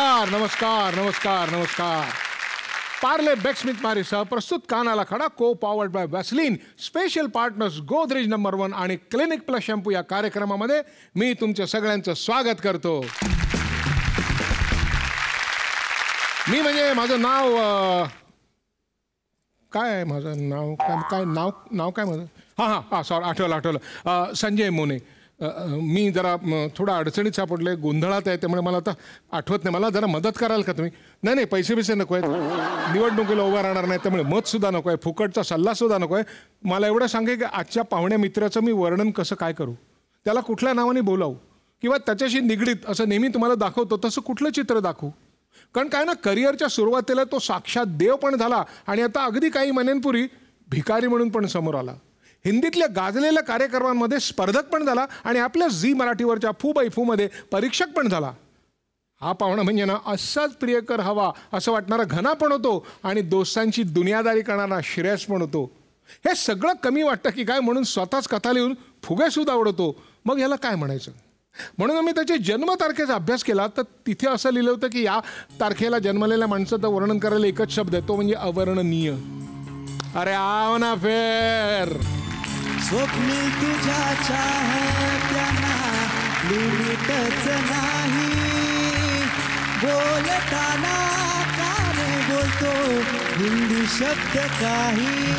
नमस्कार नमस्कार नमस्कार नमस्कार. पार्ले बेक्समिथ मारीसह प्रस्तुत कानाला खडा को powered by Vaseline special partners Godrej number one आणि क्लिनिक प्लस शॅम्पू या कार्यक्रमामध्ये मी तुमच्या सगळ्यांचं स्वागत करतो. मी म्हणजे माझं नाव काय आहे माझं नाव? काय काय नाव नाव काय माझं? हां हां हां सॉरी आठवलं आठवलं. संजय मोने. मी जरा थोडा अडचणीत सापडले गोंधळात आहे त्यामुळे मला आता आठवत नाही. मला जरा मदत कराल का तुम्ही? नाही नाही पैसे बिसे नको आहेत. निवडणुकीला उभा राहणार नाही त्यामुळे मतसुद्धा नको आहे. फुकटचा सल्लासुद्धा नको आहे. मला एवढं सांगे की आजच्या पाहुण्या मित्राचं मी वर्णन कसं काय करू? त्याला कुठल्या नावाने बोलावू? किंवा त्याच्याशी निगडीत असं नेहमी तुम्हाला दाखवतो तसं कुठलं चित्र दाखवू? कारण काय ना करिअरच्या सुरुवातीला तो साक्षात देव पण झाला आणि आता अगदी काही महिन्यांपूर्वी भिकारी म्हणून पण समोर आला. हिंदीतल्या गाजलेल्या कार्यक्रमांमध्ये स्पर्धक पण झाला आणि आपल्या झी मराठीवरच्या फू बाई फूमध्ये परीक्षक पण झाला. हा पाहुणा म्हणजे ना असाच प्रियकर हवा असं वाटणारा घना पण होतो आणि दोस्तांची दुनियादारी करणारा श्रेयस पण होतो. हे सगळं कमी वाटतं की काय म्हणून स्वतःच कथा लिहून फुगेसुद्धा आवडतो. मग याला काय म्हणायचं? म्हणून आम्ही त्याच्या जन्मतारखेचा अभ्यास केला तर तिथे असं लिहिलं होतं की या तारखेला जन्मलेल्या माणसाचं वर्णन करायला एकच शब्द आहे तो म्हणजे अवर्णनीय. अरे आव ना फेर! स्वप्नी तुझ्या चाहत्यांना लिमिटच नाही. बोलताना काने बोलतो हिंदी शब्द काही.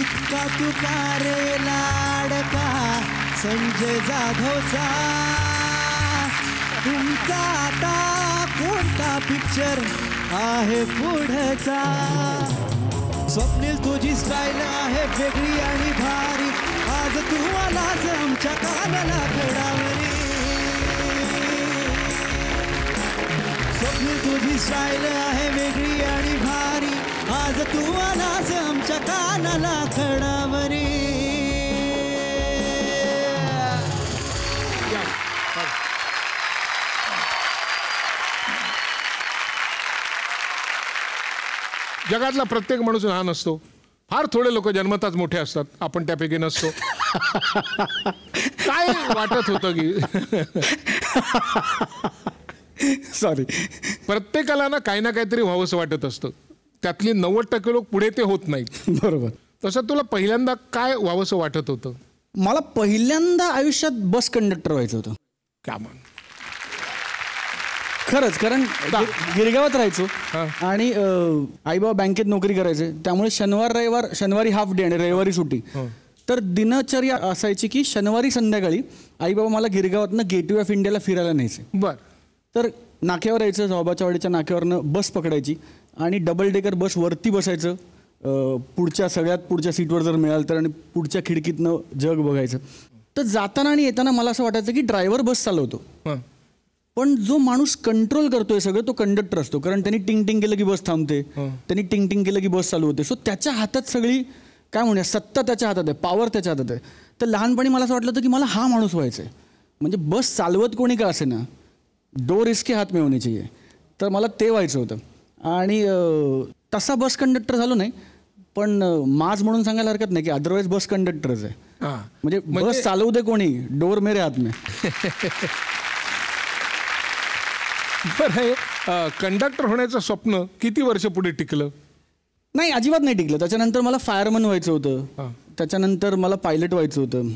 इतका तुका रे लाडका संजय जाधवचा. तुमचा आता कोणता पिक्चर आहे पुढचा? स्वप्नील तुझी स्टाईल आहे वेगळी आणि भारी. आज तू आलास आमच्या कानाला फेडावरी स्वप्नील तुझी स्टाईल आहे वेगळी आणि भारी. आज तू आलास आमच्या कानाला खडावरी जगातला प्रत्येक माणूस लहान असतो फार थोडे लोक जन्मताच मोठे असतात. आपण त्यापैकी नसतो. काय वाटत होतं की? सॉरी प्रत्येकाला ना काही ना काहीतरी व्हावंसं वाटत असतं. त्यातली नव्वद टक्के लोक पुढे ते होत नाहीत. बरोबर. तसं तुला पहिल्यांदा काय व्हावंसं वाटत होतं? मला पहिल्यांदा आयुष्यात बस कंडक्टर व्हायचं होतं. क्या मान खरंच कारण गिर- गिरगावात राहायचो. हा. आणि अं, आईबाबा बँकेत नोकरी करायचे. त्यामुळे शनिवार रविवार शनिवारी हाफ डे आणि रविवारी सुट्टी. तर दिनचर्या असायची की शनिवारी संध्याकाळी आईबाबा मला गिरगावातनं गेटवे ऑफ इंडियाला फिरायला न्यायचे. बर. तर नाक्यावर यायचं जॉबाच्या वाडीच्या नाक्यावरनं बस पकडायची आणि डबल डेकर बस वरती बसायचं. पुढच्या सगळ्यात पुढच्या सीटवर जर मिळालं तर आणि पुढच्या खिडकीतनं जग बघायचं. तर जाताना आणि येताना मला असं वाटायचं की ड्रायव्हर बस चालवतो. हं. पण जो माणूस कंट्रोल करतोय सगळं तो कंडक्टर असतो. कारण त्यांनी टिंग टिंग केलं की बस थांबते. त्यांनी टिंग टिंग केलं की बस चालू होते. सो त्याच्या हातात सगळी काय म्हणूया सत्ता त्याच्या हातात आहे. पॉवर त्याच्या हातात आहे. तर लहानपणी मला असं वाटलं होतं की मला हा माणूस व्हायचा आहे म्हणजे बस चालवत कोणी का असे ना डोर इसके हात मिळवणे चाहिए तर मला ते व्हायचं होतं. आणि तसा बस कंडक्टर झालो नाही. पण माज म्हणून सांगायला हरकत नाही की अदरवाईज बस कंडक्टरच आहे. हां. म्हणजे म्हणजे- बस चालवू दे कोणी. डोर मेरे हात में. बरं कंडक्टर होण्याचं स्वप्न किती वर्ष पुढे टिकलं? नाही अजिबात नाही टिकलं. त्याच्यानंतर मला फायरमन व्हायचं हा. होतं त्याच्यानंतर मला पायलट व्हायचं होतं.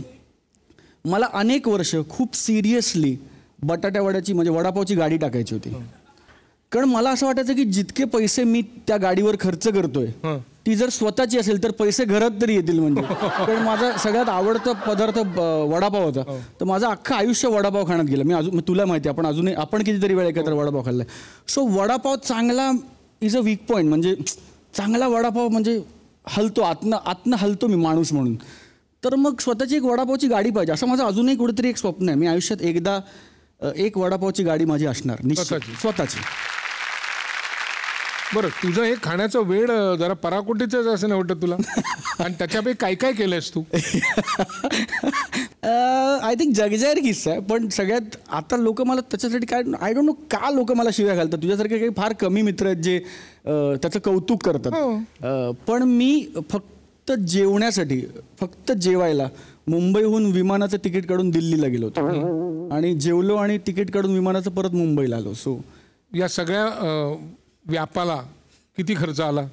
मला अनेक वर्ष खूप सिरियसली बटाट्या वड्याची म्हणजे वडापावची गाडी टाकायची होती. कारण मला असं वाटायचं की जितके पैसे मी त्या गाडीवर खर्च करतोय हं. ती जर स्वतःची असेल तर पैसे घरात तरी येतील म्हणजे. कारण माझा सगळ्यात आवडता पदार्थ वडापाव होता. तर माझं अख्खं आयुष्य वडापाव खाण्यात गेलं. मी अजून तुला माहिती आहे, आपण अजूनही आपण कितीतरी वेळ एकत्र वडापाव खाल्लाय. सो वडापाव चांगला इज अ वीक पॉईंट म्हणजे चांगला वडापाव म्हणजे हलतो आतनं आतनं हलतो मी माणूस म्हणून. तर मग स्वतःची एक वडापावची गाडी पाहिजे. असं माझं अजूनही कुठेतरी एक स्वप्न आहे. मी आयुष्यात एकदा एक वडापावची गाडी माझी असणार. निश्चित. स्वतःची? बरं तुझं हे खाण्याचं वेळ जरा पराकोटीच असं नाही वाटत तुला. आणि त्याच्यापैकी काय काय केलंयस तू? आय थिंक जगजाहीर किस्सा आहे पण सगळ्यात आता लोक मला त्याच्यासाठी काय आय डोंट नो का लोक मला शिव्या घालतात. तुझ्यासारखे काही फार कमी मित्र आहेत जे त्याचं कौतुक करतात. हो. पण मी फक्त जेवण्यासाठी फक्त जेवायला मुंबईहून विमानाचं तिकीट काढून दिल्लीला गेलो होतो. आणि जेवलो आणि तिकीट काढून विमानाचं परत मुंबईला आलो. सो या सगळ्या व्यापाला किती खर्च आला?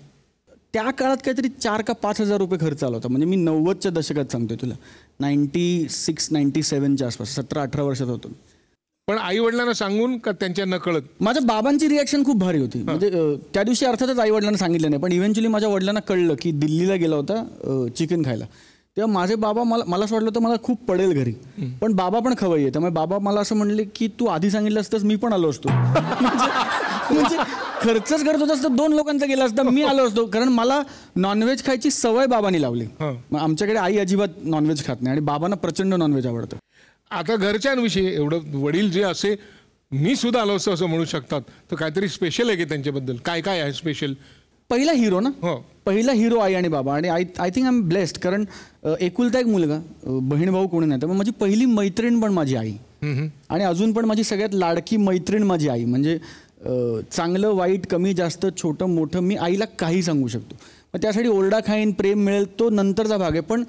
त्या काळात काहीतरी चार का पाच हजार रुपये खर्च आला होता. म्हणजे मी नव्वदच्या दशकात सांगतोय तुला. नाईन्टी सिक्स नाईन्टी सेवनच्या आसपास सतरा अठरा वर्षात होतो पण आई वडिलांना सांगून का त्यांच्या नकळत? माझ्या बाबांची रिॲक्शन खूप भारी होती. म्हणजे त्या दिवशी अर्थातच आई वडिलांना सांगितलं नाही. पण इव्हेंच्युअली माझ्या वडिलांना कळलं की दिल्लीला गेला होता चिकन खायला. तेव्हा माझे बाबा मला मला असं वाटलं होतं मला खूप पडेल घरी. पण बाबा पण खवय्ये आहे. त्यामुळे बाबा मला असं म्हणले की तू आधी सांगितलं असतंस मी पण आलो असतो. म्हणजे म्हणजे खर्चच करत होतास तर दोन लोकांचा गेला असता मी आलो असतो. कारण मला नॉनव्हेज खायची सवय बाबांनी लावली. मग आमच्याकडे आई अजिबात नॉनव्हेज खात नाही आणि बाबांना प्रचंड नॉनव्हेज आवडतं. आता घरच्यांविषयी एवढं वडील जे असे मी सुद्धा आलो असतो असं म्हणू शकतात. तर काहीतरी स्पेशल आहे की त्यांच्याबद्दल? काय काय आहे स्पेशल पहिला हिरो ना? हो. पहिला हिरो आई आणि बाबा. आणि I I think I am blessed कारण एकुलता एक मुलगा बहीण भाऊ कोणी नाही. त्यामुळे माझी पहिली मैत्रीण पण माझी आई. आणि अजून पण माझी सगळ्यात लाडकी मैत्रीण माझी आई. म्हणजे चांगलं वाईट कमी जास्त छोटं मोठं मी आईला काही सांगू शकतो. मग त्यासाठी ओरडा खाईन प्रेम मिळेल तो नंतरचा भाग आहे. पण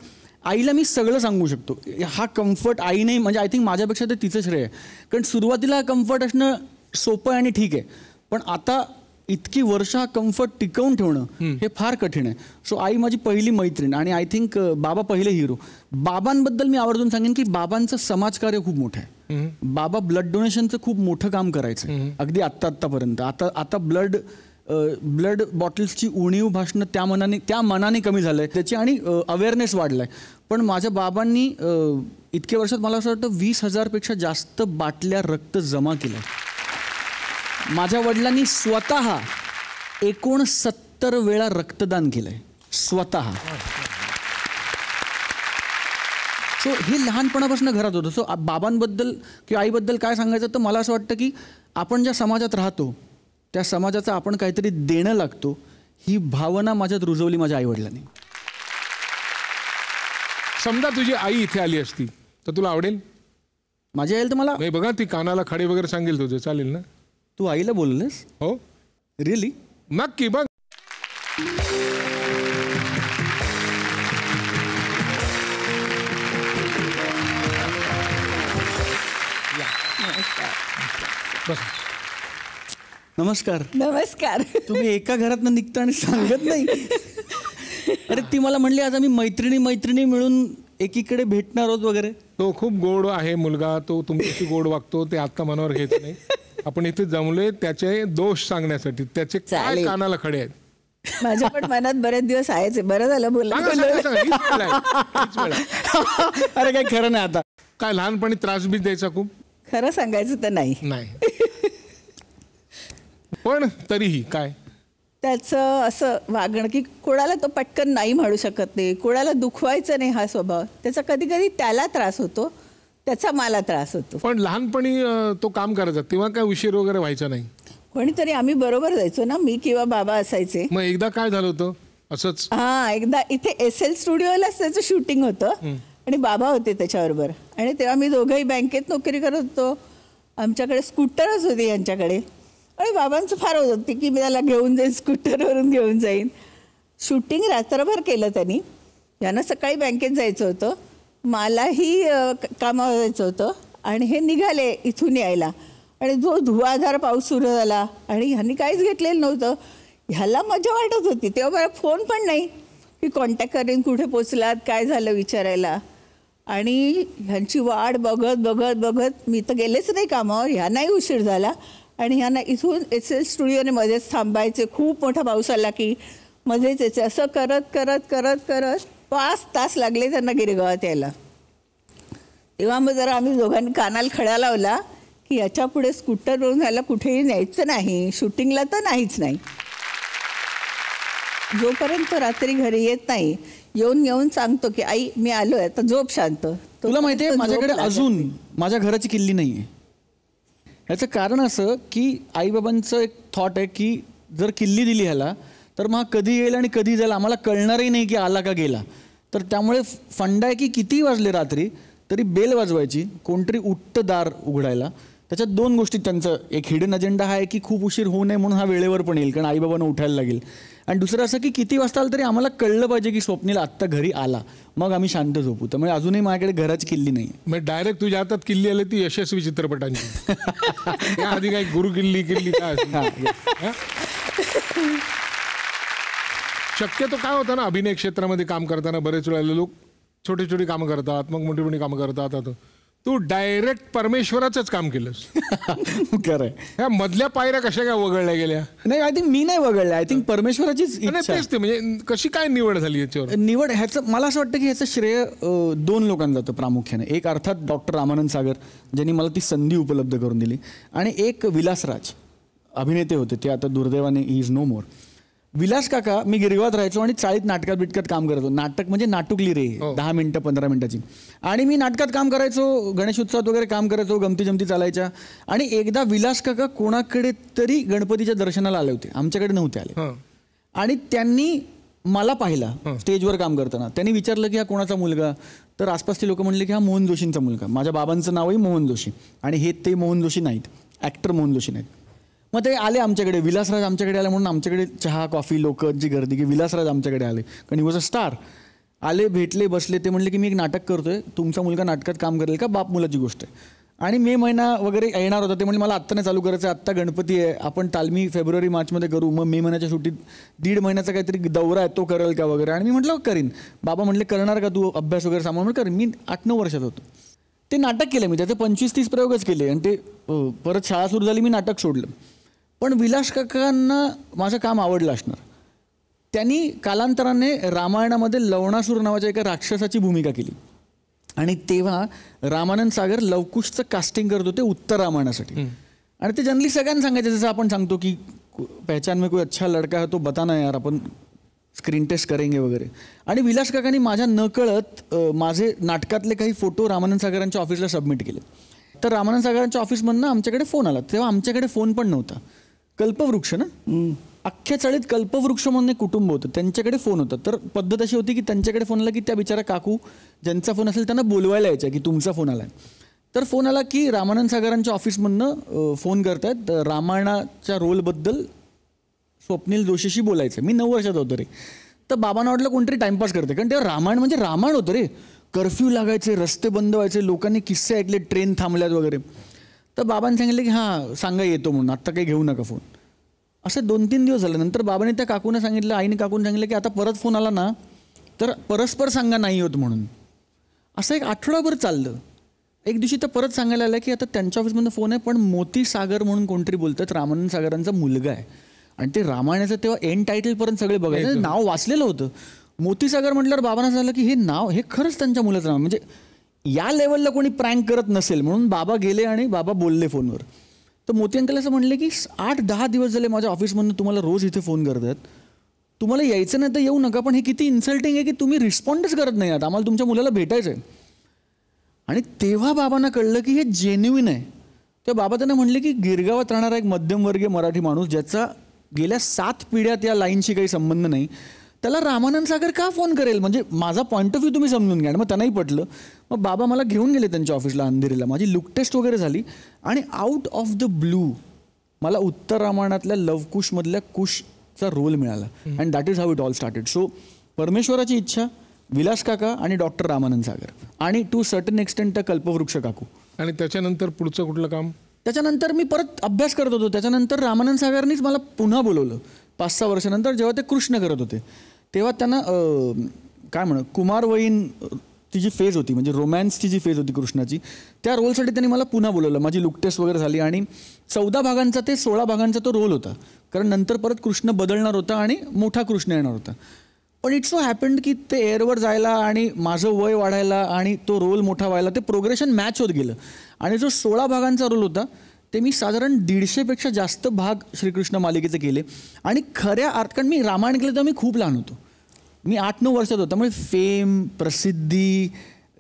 आईला मी सगळं सांगू शकतो. हा कम्फर्ट आई नाही म्हणजे आय थिंक माझ्यापेक्षा तर तिचं श्रेय आहे. कारण सुरुवातीला कम्फर्ट असणं सोपं आहे आणि ठीक आहे. पण आता इतकी वर्ष हा कम्फर्ट टिकवून ठेवणं हे फार कठीण आहे. सो आई माझी पहिली मैत्रीण आणि आय थिंक बाबा पहिले हिरो बाबांबद्दल मी आवर्जून सांगेन की बाबांचं समाजकार्य खूप मोठं आहे. बाबा ब्लड डोनेशनचं खूप मोठं काम करायचं. अगदी आत्ता आत्तापर्यंत. आता आता ब्लड ब्लड बॉटल्सची उणीव भाषणं त्या मनाने त्या मनाने कमी झालं आहे त्याची आणि अवेअरनेस वाढला आहे पण माझ्या बाबांनी इतक्या वर्षात मला असं वाटतं वीस हजारपेक्षा जास्त बाटल्या रक्त जमा केलं माझ्या वडिलांनी स्वतः एकोणसत्तर वेळा रक्तदान केलंय. स्वतः. सो हे लहानपणापासून घरात होतं. सो बाबांबद्दल किंवा आईबद्दल काय सांगायचं तर मला असं वाटतं की आपण ज्या समाजात राहतो त्या समाजाचं आपण काहीतरी देणं लागतो ही भावना माझ्यात रुजवली माझ्या आईवडिलांनी. समजा तुझी आई इथे आली असती तर तुला आवडेल? माझ्या आईला तर मला नाही बघा ती कानाला खडे वगैरे सांगेल तुझे. चालेल ना? तू आईला बोललेस हो. रिअली नक्की बघ. बस. नमस्कार. नमस्कार. तुम्ही एका घरातनं निघता आणि सांगत नाही. अरे ती मला म्हणली आज आम्ही मैत्रिणी मैत्रिणी मिळून एकीकडे भेटणार आहोत वगैरे. तो खूप गोड आहे मुलगा. तो तुमच्याशी गोड वागतो. ते आता मनावर घ्यायचं नाही. आपण इथे जमलोय. त्याचे दोष सांगण्यासाठी. त्याचे काय चालेल. कानाला खडे आहेत? माझ्या पण मनात बरेच दिवस आहेच बरं झालं सांगा, सांगा, बोललं सांगा. हीच वेळ आहे. हीच वेळ आहे. अरे काही खरं नाही आता. काय लहानपणी त्रास बी द्यायचा खूप? खरं सांगायचं तर नाही. नाही. पण तरीही काय? त्याचं असं वागणं की कोणाला तो पटकन नाही म्हणू शकत नाही कोणाला दुखवायचं नाही हा स्वभाव त्याचा कधी कधी त्याला त्रास होतो त्याचा मला त्रास होतो. पण लहानपणी तो काम करायचा तेव्हा काय उशीर वगैरे व्हायचा नाही? कोणीतरी आम्ही बरोबर जायचो ना मी किंवा बाबा असायचे. मग एकदा काय झालं होतं? असंच? हा एकदा इथे एस एल स्टुडिओलाच त्याचं शूटिंग होतं. आणि बाबा होते त्याच्याबरोबर. आणि तेव्हा मी दोघंही बँकेत नोकरी करत होतो. आमच्याकडे स्कूटरच होती यांच्याकडे. आणि बाबांचं फार होत होती की मी त्याला घेऊन जाईन स्कूटरवरून घेऊन जाईन. शूटिंग रात्रभर केलं त्यांनी. यांना सकाळी बँकेत जायचं होतं. मलाही कामावर जायचं होतं. आणि हे निघाले इथून यायला. आणि जो धुवाधार पाऊस सुरू झाला. आणि ह्यांनी काहीच घेतलेलं नव्हतं. ह्याला मजा वाटत होती. तेव्हा मला फोन पण नाही. की कॉन्टॅक्ट करेन कुठे पोचलात काय झालं विचारायला. आणि ह्यांची वाट बघत बघत बघत मी तर गेलेच नाही कामावर ह्यांनाही उशीर झाला. आणि ह्यांना इथून एस एल स्टुडिओने मध्येच थांबायचे खूप मोठा पाऊस आला की मध्येच याचे असं करत करत करत करत पाच तास लागले त्यांना गिरगावात यायला. तेव्हा मग जरा आम्ही दोघांनी कानाला खडा लावला की याच्यापुढे स्कूटरवरून ह्याला कुठेही न्यायचं नाही शूटिंगला तर नाहीच नाही. जोपर्यंत रात्री घरी येत नाही येऊन येऊन सांगतो की आई मी आलोय आता झोप शांत. तुला माहितीये माझ्याकडे अजून. माझ्या घराची किल्ली नाही आहे ह्याचं कारण असं की आईबाबांचं एक थॉट आहे की जर किल्ली दिली ह्याला तर मग कधी येईल आणि कधी जाईल आम्हाला कळणारही नाही की आला का गेला. तर त्यामुळे फंडा आहे की किती वाजले रात्री तरी बेल वाजवायची कोणतरी उठतं दार उघडायला. त्याच्यात दोन गोष्टी त्यांचं. एक हिडन अजेंडा हा आहे की खूप उशीर होऊ नये म्हणून हा वेळेवर पण येईल कारण आईबाबांना उठायला लागेल. आणि दुसरं असं की किती वाजता आलं तरी आम्हाला कळलं पाहिजे की स्वप्नील आत्ता घरी आला. मग आम्ही शांत झोपू. त्यामुळे अजूनही माझ्याकडे घराची किल्ली नाही मग डायरेक्ट तुझ्या हातात किल्ली आली ती यशस्वी चित्रपटांची. आधी काही गुरु किल्ली किल्ली काय? शक्यतो काय होतं ना अभिनय क्षेत्रामध्ये काम करताना बरेच वेळेला लोक छोटी छोटी कामं करतात मग मोठी मोठी कामं करतात आता तू डायरेक्ट परमेश्वराचंच काम केलंस. खरं ह्या मधल्या पायऱ्या कशा काय वगळल्या गेल्या? नाही आय थिंक मी नाही वगळलं आय थिंक परमेश्वराचीच तेच ते म्हणजे कशी काय निवड झाली याच्यावर? निवड ह्याचं मला असं वाटतं की ह्याचं श्रेय दोन लोकांना जातं प्रामुख्याने. एक अर्थात डॉक्टर रामानंद सागर ज्यांनी मला ती संधी उपलब्ध करून दिली. आणि एक विलासराज अभिनेते होते. ते आता दुर्दैवाने इज नो मोर विलास काका मी गिरगावात राहायचो आणि चाळीत नाटकात बिटकात काम करायचो नाटक म्हणजे नाटुकली रे दहा मिनटं पंधरा मिनिटाची. आणि मी नाटकात काम करायचो गणेश उत्सवात वगैरे काम करायचो गमती जमती चालायच्या. आणि एकदा विलास काका कोणाकडे तरी गणपतीच्या दर्शनाला आले होते. आमच्याकडे नव्हते आले. हं. आणि त्यांनी मला पाहिला स्टेजवर काम करताना. त्यांनी विचारलं की हा कोणाचा मुलगा? तर आसपासचे लोक म्हणले की हा मोहन जोशींचा मुलगा. माझ्या बाबांचं नावही मोहन जोशी. आणि हे ते मोहन जोशी नाहीत. ॲक्टर मोहन जोशी नाहीत. मग ते आले आमच्याकडे. विलासराज आमच्याकडे आले म्हणून आमच्याकडे चहा कॉफी लोकांची गर्दी की विलासराज आमच्याकडे आले. कारण ही वॉज अ स्टार आले भेटले बसले ते म्हणले की मी एक नाटक करतोय. तुमचा मुलगा नाटकात काम करेल का? बाप मुलाची गोष्ट आहे. आणि मे महिना वगैरे येणार होता ते म्हणजे मला आत्ता नाही चालू करायचं आत्ता गणपती आहे. आपण तालमी फेब्रुवारी मार्चमध्ये करू. मग मे महिन्याच्या सुट्टीत दीड महिन्याचा काहीतरी दौरा आहे तो करेल का वगैरे? आणि मी म्हटलं हो, करीन. बाबा म्हटले करणार का तू? अभ्यास वगैरे सामान म्हटलं करीन मी आठ नऊ वर्षात होतो. ते नाटक केलं मी. त्याचे पंचवीस तीस प्रयोगच केले. आणि ते परत शाळा सुरू झाली मी नाटक सोडलं. पण विलास काकांना माझं काम आवडलं असणार. त्यांनी कालांतराने रामायणामध्ये लवणासूर नावाच्या एका राक्षसाची भूमिका केली. आणि तेव्हा रामानंद सागर लवकुशचं कास्टिंग करत होते उत्तर रामायणासाठी. आणि ते जनरली सगळ्यांना सांगायचे जसं आपण सांगतो की पहचान में कोई अच्छा लड़का है तो बताना यार आपण स्क्रीन टेस्ट करेंगे वगैरे. आणि विलास काकांनी माझ्या नकळत अं, माझे नाटकातले काही फोटो रामानंद सागरांच्या ऑफिसला सबमिट केले. तर रामानंद सागरांच्या ऑफिसमधनं आमच्याकडे फोन आला. तेव्हा आमच्याकडे फोन पण नव्हता. कल्पवृक्ष ना? अख्ख्या चाळीत कल्पवृक्ष म्हणून एक कुटुंब होतं. त्यांच्याकडे फोन होता. तर पद्धत अशी होती की त्यांच्याकडे फोन आला की त्या बिचारा काकू ज्यांचा फोन असेल त्यांना बोलवायला यायच्या की तुमचा फोन आला तर फोन आला की रामानंद सागरांच्या ऑफिसमधनं फोन करतायत. रामायणाच्या रोलबद्दल स्वप्नील जोशीशी बोलायचं. मी नऊ वर्षात होतो रे. तर बाबांना वाटलं कोणतरी टाइमपास करते कारण तेव्हा रामायण म्हणजे रामायण होतं रे. कर्फ्यू लागायचे रस्ते बंद व्हायचे लोकांनी किस्से ऐकले ट्रेन थांबल्यात वगैरे. तर बाबांनी सांगितलं की हां सांगा येतो म्हणून. आत्ता काही घेऊ नका फोन. असे दोन तीन दिवस झाले. नंतर बाबाने त्या काकूने सांगितलं आईने काकून सांगितलं की आता परत फोन आला ना तर परस्पर सांगा नाही होत म्हणून. असं एक आठवडाभर चाललं. एक दिवशी तर परत सांगायला आलं की आता त्यांच्या ऑफिसमधून फोन आहे पण मोती सागर म्हणून कोणतरी बोलतात. रामानंद सागरांचा मुलगा आहे. आणि ते रामायणाचं तेव्हा एंड टायटलपर्यंत सगळे बघायचं. नाव वाचलेलं होतं. मोती सागर म्हटल्यावर बाबांना झालं की हे नाव हे खरंच त्यांच्या मुलाचं नाव म्हणजे या लेवलला कोणी प्रँक करत नसेल म्हणून बाबा गेले आणि बाबा बोलले फोनवर. तर मोती अंकल असं म्हणले की आठ दहा दिवस झाले माझ्या ऑफिसमधून तुम्हाला रोज इथे फोन करत आहेत तुम्हाला यायचं नाही तर येऊ नका पण हे किती इन्सल्टिंग आहे की तुम्ही रिस्पॉन्डच करत नाही आहात. आम्हाला तुमच्या मुलाला भेटायचं आहे आणि तेव्हा बाबांना कळलं की हे जेन्युइन आहे. तेव्हा बाबा त्यांना म्हणले की गिरगावात राहणारा एक मध्यमवर्गीय मराठी माणूस ज्याचा गेल्या सात पिढ्यात या लाईनशी काही संबंध नाही त्याला रामानंद सागर का फोन करेल? म्हणजे माझा पॉईंट ऑफ व्ह्यू तुम्ही समजून घ्या. मग त्यांनाही पटलं. मग बाबा मला घेऊन गेले त्यांच्या ऑफिसला अंधेरीला. माझी लुक टेस्ट वगैरे झाली. आणि आउट ऑफ द ब्लू मला उत्तर रामायणातल्या लवकुशमधल्या कुशचा रोल मिळाला. And that is how it all started so परमेश्वराची इच्छा विलास काका आणि डॉक्टर रामानंद सागर. आणि टू सर्टन एक्सटेंट त्या कल्पवृक्ष काकू. आणि त्याच्यानंतर पुढचं कुठलं काम? त्याच्यानंतर मी परत अभ्यास करत होतो. त्याच्यानंतर रामानंद सागरनीच मला पुन्हा बोलवलं. पाच सहा वर्षानंतर जेव्हा ते कृष्ण करत होते. तेव्हा त्यांना काय म्हण कुमारवयीन ती जी फेज होती म्हणजे रोमॅन्सची जी फेज होती कृष्णाची त्या रोलसाठी त्यांनी मला पुन्हा बोलवलं. माझी लुक टेस्ट वगैरे झाली आणि चौदा भागांचा ते सोळा भागांचा तो रोल होता. कारण नंतर परत कृष्ण बदलणार होता आणि मोठा कृष्ण येणार होता. पण इट्स सो हॅपन्ड की ते एअरवर जायला आणि माझं वय वाढायला आणि तो रोल मोठा व्हायला ते प्रोग्रेशन मॅच होत गेलं. आणि जो सोळा भागांचा रोल होता ते मी साधारण दीडशेपेक्षा जास्त भाग श्रीकृष्ण मालिकेचे केले. आणि खऱ्या अर्थ कारण मी रामायण केलं तेव्हा मी खूप लहान होतो. मी आठ नऊ वर्षात होतो. त्यामुळे फेम प्रसिद्धी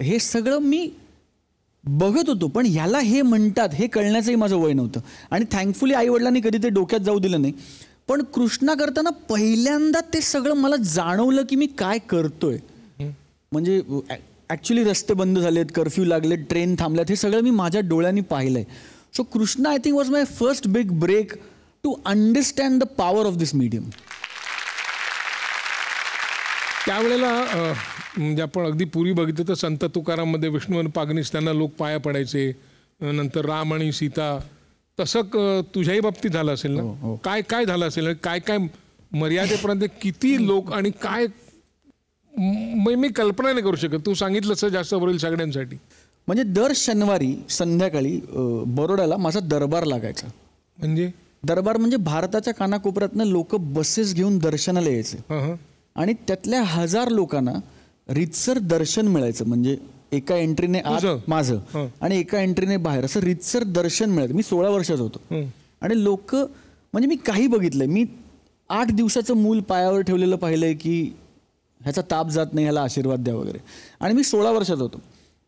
हे सगळं मी बघत होतो. पण ह्याला हे म्हणतात हे कळण्याचंही माझं वय नव्हतं. आणि थँकफुली आईवडिलांनी कधी ते डोक्यात जाऊ दिलं नाही. पण कृष्णा करताना पहिल्यांदा ते सगळं मला जाणवलं की मी काय करतोय. म्हणजे ॲक्च्युली रस्ते बंद झालेत कर्फ्यू लागलेत ट्रेन थांबल्यात हे सगळं मी माझ्या डोळ्यांनी पाहिलंय. So Krishna I think was my first big break to understand the power of this medium त्यावेळेला म्हणजे आपण अगदी पूर्वी बघितलं तर संत तुकाराममध्ये विष्णू पागणीस त्यांना लोक पाया पडायचे. नंतर राम आणि सीता. तसं तुझ्याही बाबतीत झालं असेल हो, ना काय काय झालं असेल? काय काय मर्यादेपर्यंत किती लोक आणि काय म- कल्पना नाही करू शकत. तू सांगितलं जास्त बरोबर सगळ्यांसाठी. म्हणजे दर शनिवारी संध्याकाळी बरोड्याला माझा दरबार लागायचा. म्हणजे? दरबार म्हणजे भारताच्या कानाकोपऱ्यातनं लोक बसेस घेऊन दर्शनाला यायचे. आणि त्यातल्या हजार लोकांना रितसर दर्शन मिळायचं. म्हणजे एका एंट्रीने तुझं? माझं. आणि एका एंट्रीने बाहेर. असं रितसर दर्शन मिळायचं. मी सोळा वर्षाचा होतो. हं. आणि लोक म्हणजे मी काही बघितलंय. मी आठ दिवसाचं मूल पायावर ठेवलेलं पाहिलंय की ह्याचा ताप जात नाही ह्याला आशीर्वाद द्या वगैरे. आणि मी सोळा वर्षाचा होतो.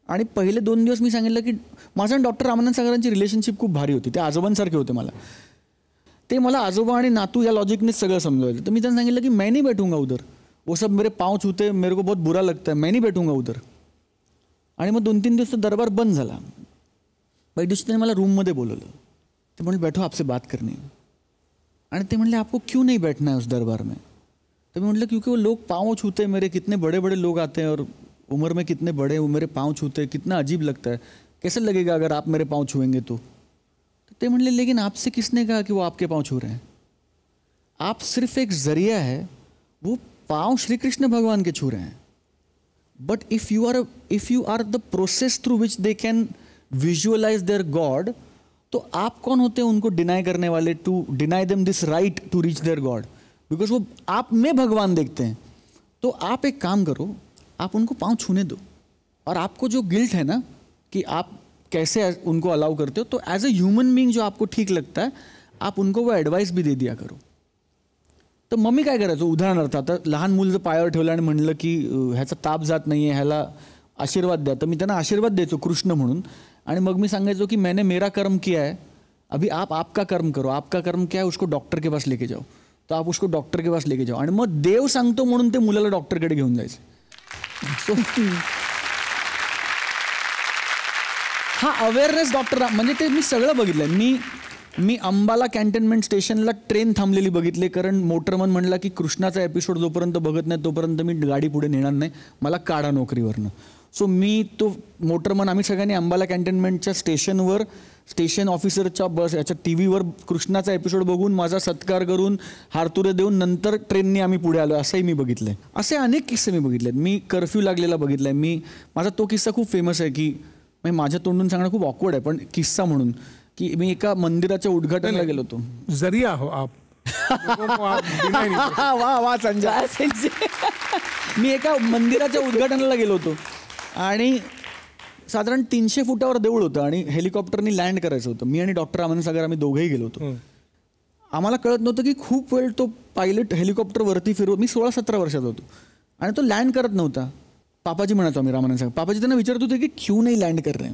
आणि पहिले दोन दिवस मी सांगितलं की माझं आणि डॉक्टर रामानंद सागरांची रिलेशनशिप खूप भारी होती. ते आजोबांसारखे होते मला. ते मला आजोबा आणि नातू या लॉजिकनेच सगळं समजवायचं तर मी त्यांना सांगितलं की मैं नहीं बैठूंगा उधर. वो सब मेरे पाव छूते मेरे को बहुत बुरा लगता है. मैं नहीं बैठूंगा उधर. आणि मग दोन तीन दिवस तो दरबार बंद झाला. पहिल्या दिवशी त्याने मला रूममध्ये बोलवलं. ते म्हणले बैठो आपसे बात करनी आणि ते म्हणले आपको क्यों नहीं बैठना है उस दरबार में? तो मी म्हटलं क्योंकि वो लोग पाव छूते मेरे कितने बड़े बड़े लोग आते हैं और उम्र में कितने बड़े हैं मेरे पाँव छूते हैं, कितना अजीब लगता है। कैसे लगेगा अगर आप मेरे पाँव छूएँगे तो? तो ते म्हणले लेकिन आपसे किसने कहा कि वो आपके पाँव छू रहे हैं? आप सिर्फ़ एक ज़रिया है, वो पाँव श्री कृष्ण भगवान के छू रहे हैं। But if you are if you are the process through which they can visualise their god तो आप कौन होते हैं उनको डिनाई करने वाले to deny them this right to reach their god because वो आप में भगवान देखते हैं। तो आप एक काम करो आप उनको पाँव छूने दो। और आपको जो गिल्ट है ना कि आप कैसे उनको अलाउ करते हो तो एज अ ह्यूमन बीइंग जो आपको ठीक लगता है आप उनको वो ॲडवाईस बी दे दिया करो। तर मम्मी काय करायचं उदाहरणार्थ आता लहान मूल जर पायावर ठेवलं आणि म्हणलं की अं, ह्याचा ताप जात नाही आहे ह्याला आशीर्वाद द्या. तर मी त्यांना आशीर्वाद द्यायचो कृष्ण म्हणून. आणि मग मी सांगायचो की मैंने मेरा कर्म किया है अभी आप आपका कर्म करो. आपका कर्म क्या है? उसको डॉक्टर के पास लेके जाओ. तो आप उसको डॉक्टर के पास लेके जाओ. आणि मग देव सांगतो म्हणून ते मुलाला डॉक्टरकडे घेऊन जायचे. सो हा अवेअरनेस डॉक्टर म्हणजे ते मी सगळं बघितलं मी मी अंबाला कॅन्टोन्मेंट स्टेशनला ट्रेन थांबलेली बघितली कारण मोटरमन म्हणला की कृष्णाचा एपिसोड जोपर्यंत बघत नाही तोपर्यंत मी गाडी पुढे नेणार नाही मला काढा नोकरीवरनं. सो मी तो मोटरमन आम्ही सगळ्यांनी अंबाला कॅन्टोन्मेंटच्या स्टेशनवर स्टेशन ऑफिसरच्या बस याच्या टी व्हीवर कृष्णाचा एपिसोड बघून माझा सत्कार करून हारतुरे देऊन नंतर ट्रेननी आम्ही पुढे आलो असंही मी बघितलंय. असे अनेक किस्से मी बघितलेत. मी कर्फ्यू लागलेला बघितलाय. मी माझा तो किस्सा खूप फेमस आहे की म्हणजे माझ्या तोंडून सांगणं खूप ऑकवर्ड आहे पण किस्सा म्हणून की मी एका मंदिराच्या उद्घाटनाला गेलो होतो. जरिया हो आप. वा वा संजय. मी एका मंदिराच्या उद्घाटनाला गेलो होतो. आणि साधारण तीनशे फुटावर देऊळ होतं आणि हेलिकॉप्टरनी लँड करायचं होतं. मी आणि डॉक्टर आनंद सागर आम्ही दोघंही गेलो होतो. आम्हाला कळत नव्हतं की खूप वेळ तो पायलट हेलिकॉप्टर वरती फिरव मी सोळा सतरा वर्षाचा होतो. आणि तो लँड करत नव्हता. पापाजी म्हणायचो आम्ही रामानंद सागर. पापाजी त्यांना विचारत होते की क्यों नाही लँड कर रहे?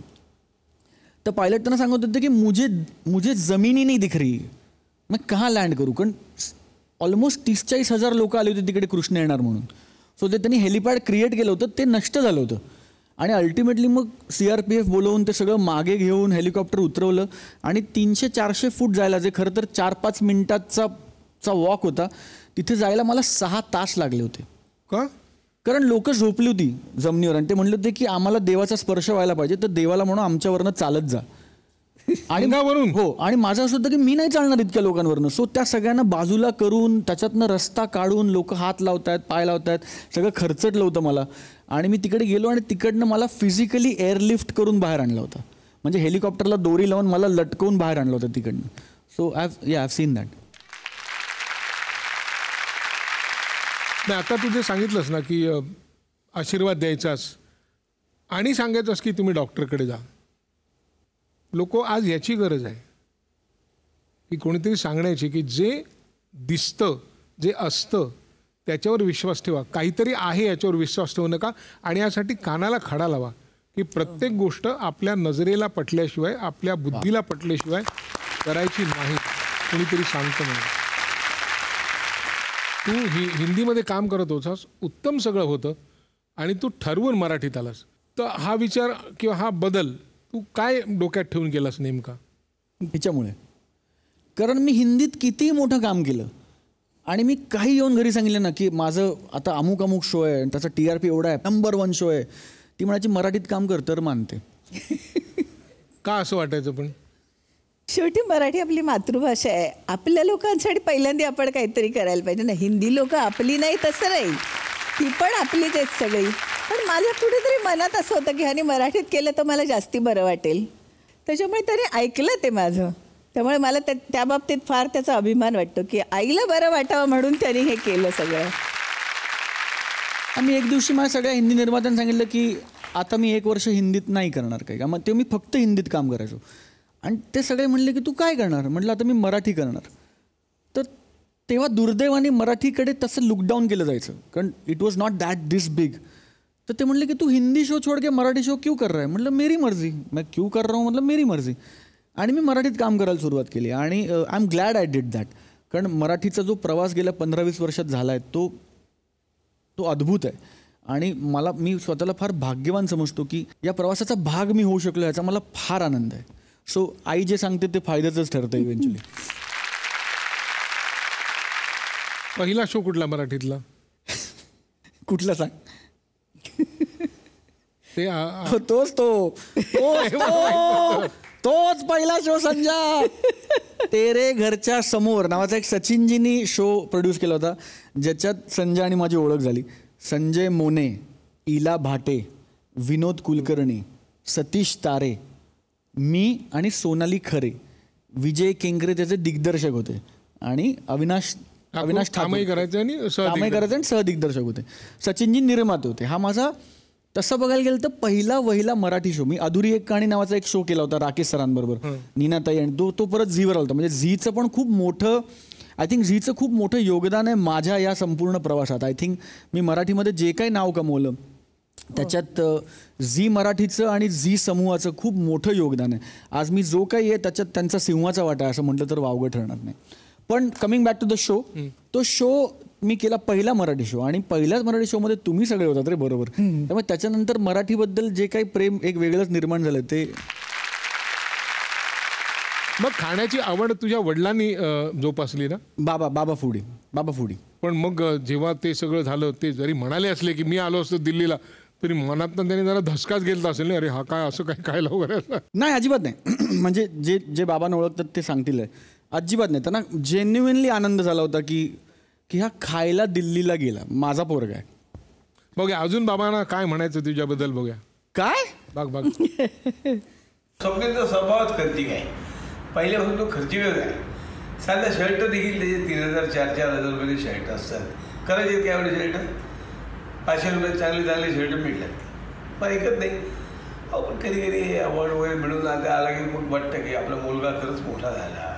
तर पायलट त्यांना सांगत होते की मुझे मुझे जमीन नहीं दिख रही. मग कहाँ लँड करू? कारण ऑलमोस्ट तीस चाळीस हजार लोक आले होते तिकडे कृष्ण येणार म्हणून. सो ते त्यांनी हेलिपॅड क्रिएट केलं होतं ते नष्ट झालं होतं. आणि अल्टिमेटली मग सी आर पी एफ बोलवून ते सगळं मागे घेऊन हेलिकॉप्टर उतरवलं आणि तीनशे चारशे फूट जायला जे खरं तर चार पाच मिनिटाचा चा वॉक होता तिथे जायला मला सहा तास लागले होते. का? कारण लोक झोपली होती जमिनीवर आणि ते म्हणले होते की आम्हाला देवाचा स्पर्श व्हायला पाहिजे तर देवाला म्हणून आमच्यावरनं चालत जा. आणि अंगावरून? हो आणि माझं असं होतं की मी नाही चालणार इतक्या लोकांवरनं. सो त्या सगळ्यांना बाजूला करून त्याच्यातनं रस्ता काढून लोक हात लावतायत पाय लावतायत सगळं खर्चटलं होतं मला. आणि मी तिकडे गेलो आणि तिकडनं मला फिजिकली एअरलिफ्ट करून बाहेर आणलं होतं. म्हणजे हेलिकॉप्टरला दोरी लावून मला लटकवून बाहेर आणलं होतं तिकडनं. सो आय या आय सीन दॅट नाही आता तू जे सांगितलंस ना की आशीर्वाद द्यायचास आणि सांगायचंस की तुम्ही डॉक्टरकडे जा. लोक आज याची गरज आहे. की कोणीतरी सांगण्याची की जे दिसतं जे असतं त्याच्यावर विश्वास ठेवा. काहीतरी आहे याच्यावर विश्वास ठेवू नका आणि यासाठी कानाला खडा लावा की प्रत्येक गोष्ट आपल्या नजरेला पटल्याशिवाय आपल्या बुद्धीला पटल्याशिवाय करायची नाही. कोणीतरी सांगतं म्हणून तू हि हिंदीमध्ये काम करत होतास उत्तम सगळं होतं आणि तू ठरवून मराठीत आलास. तर हा विचार किंवा हा बदल तू काय डोक्यात ठेवून गेलास नेमका? हिच्यामुळे कारण मी हिंदीत कितीही मोठं काम केलं आणि मी काही येऊन घरी सांगितलं ना की माझं आता अमुक अमुक शो आहे आणि त्याचा टी आर पी एवढा आहे नंबर वन शो आहे. ती म्हणायची मराठीत काम कर तर मानते. का असं वाटायचं पण? शेवटी मराठी आपली मातृभाषा आहे. आपल्या लोकांसाठी पहिल्यांदा आपण काहीतरी करायला पाहिजे. ना हिंदी लोक आपली नाही तसं नाही. ती पण आपलीच आहेत सगळी. पण माझ्या कुठेतरी मनात असं होतं की ह्याने मराठीत केलं तर मला जास्ती बरं वाटेल. त्याच्यामुळे त्याने ऐकलं ते माझं. त्यामुळे मला त्या त्या बाबतीत फार त्याचा अभिमान वाटतो की आईला बरं वाटावं म्हणून त्यांनी हे केलं सगळं. आम्ही एक दिवशी मला सगळ्या हिंदी निर्मात्यांनी सांगितलं की आता मी एक वर्ष हिंदीत नाही करणार काही. का मग ते मी फक्त हिंदीत काम करायचो. आणि ते सगळे म्हणले की तू काय करणार? म्हटलं आता मी मराठी करणार. तर तेव्हा दुर्दैवाने मराठीकडे तसं लुकडाऊन केलं जायचं. कारण it was not that this big तर ते म्हणले की तू हिंदी शो छोड के मराठी शो क्यों कर रहा है? म्हटलं मेरी मर्जी. मैं क्यों कर रहा हूँ? मतलब मेरी मर्जी. आणि मी मराठीत काम करायला सुरुवात केली. आणि I am glad I did that कारण मराठीचा जो प्रवास गेल्या पंधरा वीस वर्षात झाला आहे तो तो अद्भुत आहे. आणि मला मी स्वतःला फार भाग्यवान समजतो की या प्रवासाचा भाग मी होऊ शकलो याचा मला फार आनंद आहे. सो आई जे सांगते ते फायद्याचंच ठरतं इव्हेंच्युअली पहिला शो कुठला मराठीतला? कुठला सांग? ते हो, तोच तो. तोच तो. तोच पहिला शो संजय तेरे घरच्या समोर नावाचा एक सचिनजींनी शो प्रोड्यूस केला होता ज्याच्यात संजय आणि माझी ओळख झाली. संजय मोने इला भाटे विनोद कुलकर्णी सतीश तारे मी आणि सोनाली खरे. विजय केंकरे त्याचे दिग्दर्शक होते. आणि अविनाश अविनाश ठाकूर. करायचं आणि करायचं आणि सहदिग्दर्शक होते. सचिनजी निर्माते होते. हा माझा तसं बघायला गेलं तर पहिला वहिला मराठी शो मी अधुरी एक कहाणी नावाचा एक शो केला होता राकेश सरांबरोबर. नीनाताई आणि तो तो परत झीवर आला होता. म्हणजे झीचं पण खूप मोठं आय थिंक झीचं खूप मोठं योगदान आहे माझ्या या संपूर्ण प्रवासात. आय थिंक मी मराठीमध्ये जे काही नाव कमवलं त्याच्यात झी मराठीचं आणि झी समूहाचं खूप मोठं योगदान आहे. आज मी जो काही आहे त्याच्यात त्यांचा सिंहाचा वाटा आहे असं म्हटलं तर वावगं ठरणार नाही. पण coming back to the show तो शो मी केला पहिला मराठी शो आणि पहिल्याच मराठी शोमध्ये तुम्ही सगळे होतात रे बरोबर. त्यामुळे त्याच्यानंतर मराठीबद्दल जे काही प्रेम एक वेगळंच निर्माण झालं ते मग खाण्याची आवड तुझ्या वडिलांनी जोपासली ना? बाबा बाबा फुडी बाबा फुडी. पण मग जेव्हा ते सगळं झालं ते जरी म्हणाले असले की मी आलो असतो दिल्लीला तरी मनातनं त्याने जरा धसकाच गेलता असेल ना? अरे हा काय असं काय काय वगैरे असं नाही अजिबात नाही. म्हणजे जे जे बाबांना ओळखतात ते सांगतील. आहे. अजिबात नाही. त्यांना जेन्युइनली आनंद झाला होता की की हा खायला दिल्लीला गेला. माझा पोरगा आहे. बघूया अजून बाबांना काय म्हणायचं तुझ्याबद्दल बघूया. काय? बघ बघ. स्वप्नेचा स्वभावच खर्चिक आहे. पहिल्यापासून तो खर्चिकच आहे. साध्या शर्ट देखील त्याचे तीन हजार चार चार हजार रुपयाचे शर्ट असतात. करायचे काय एवढे शर्ट पाचशे रुपये चांगले चांगले शर्ट मिळतात. पण ऐकत नाही. अहो पण कधी कधी हे अवॉर्ड वगैरे मिळून आता आला की मग वाटतं की आपला मुलगा खरंच मोठा झाला.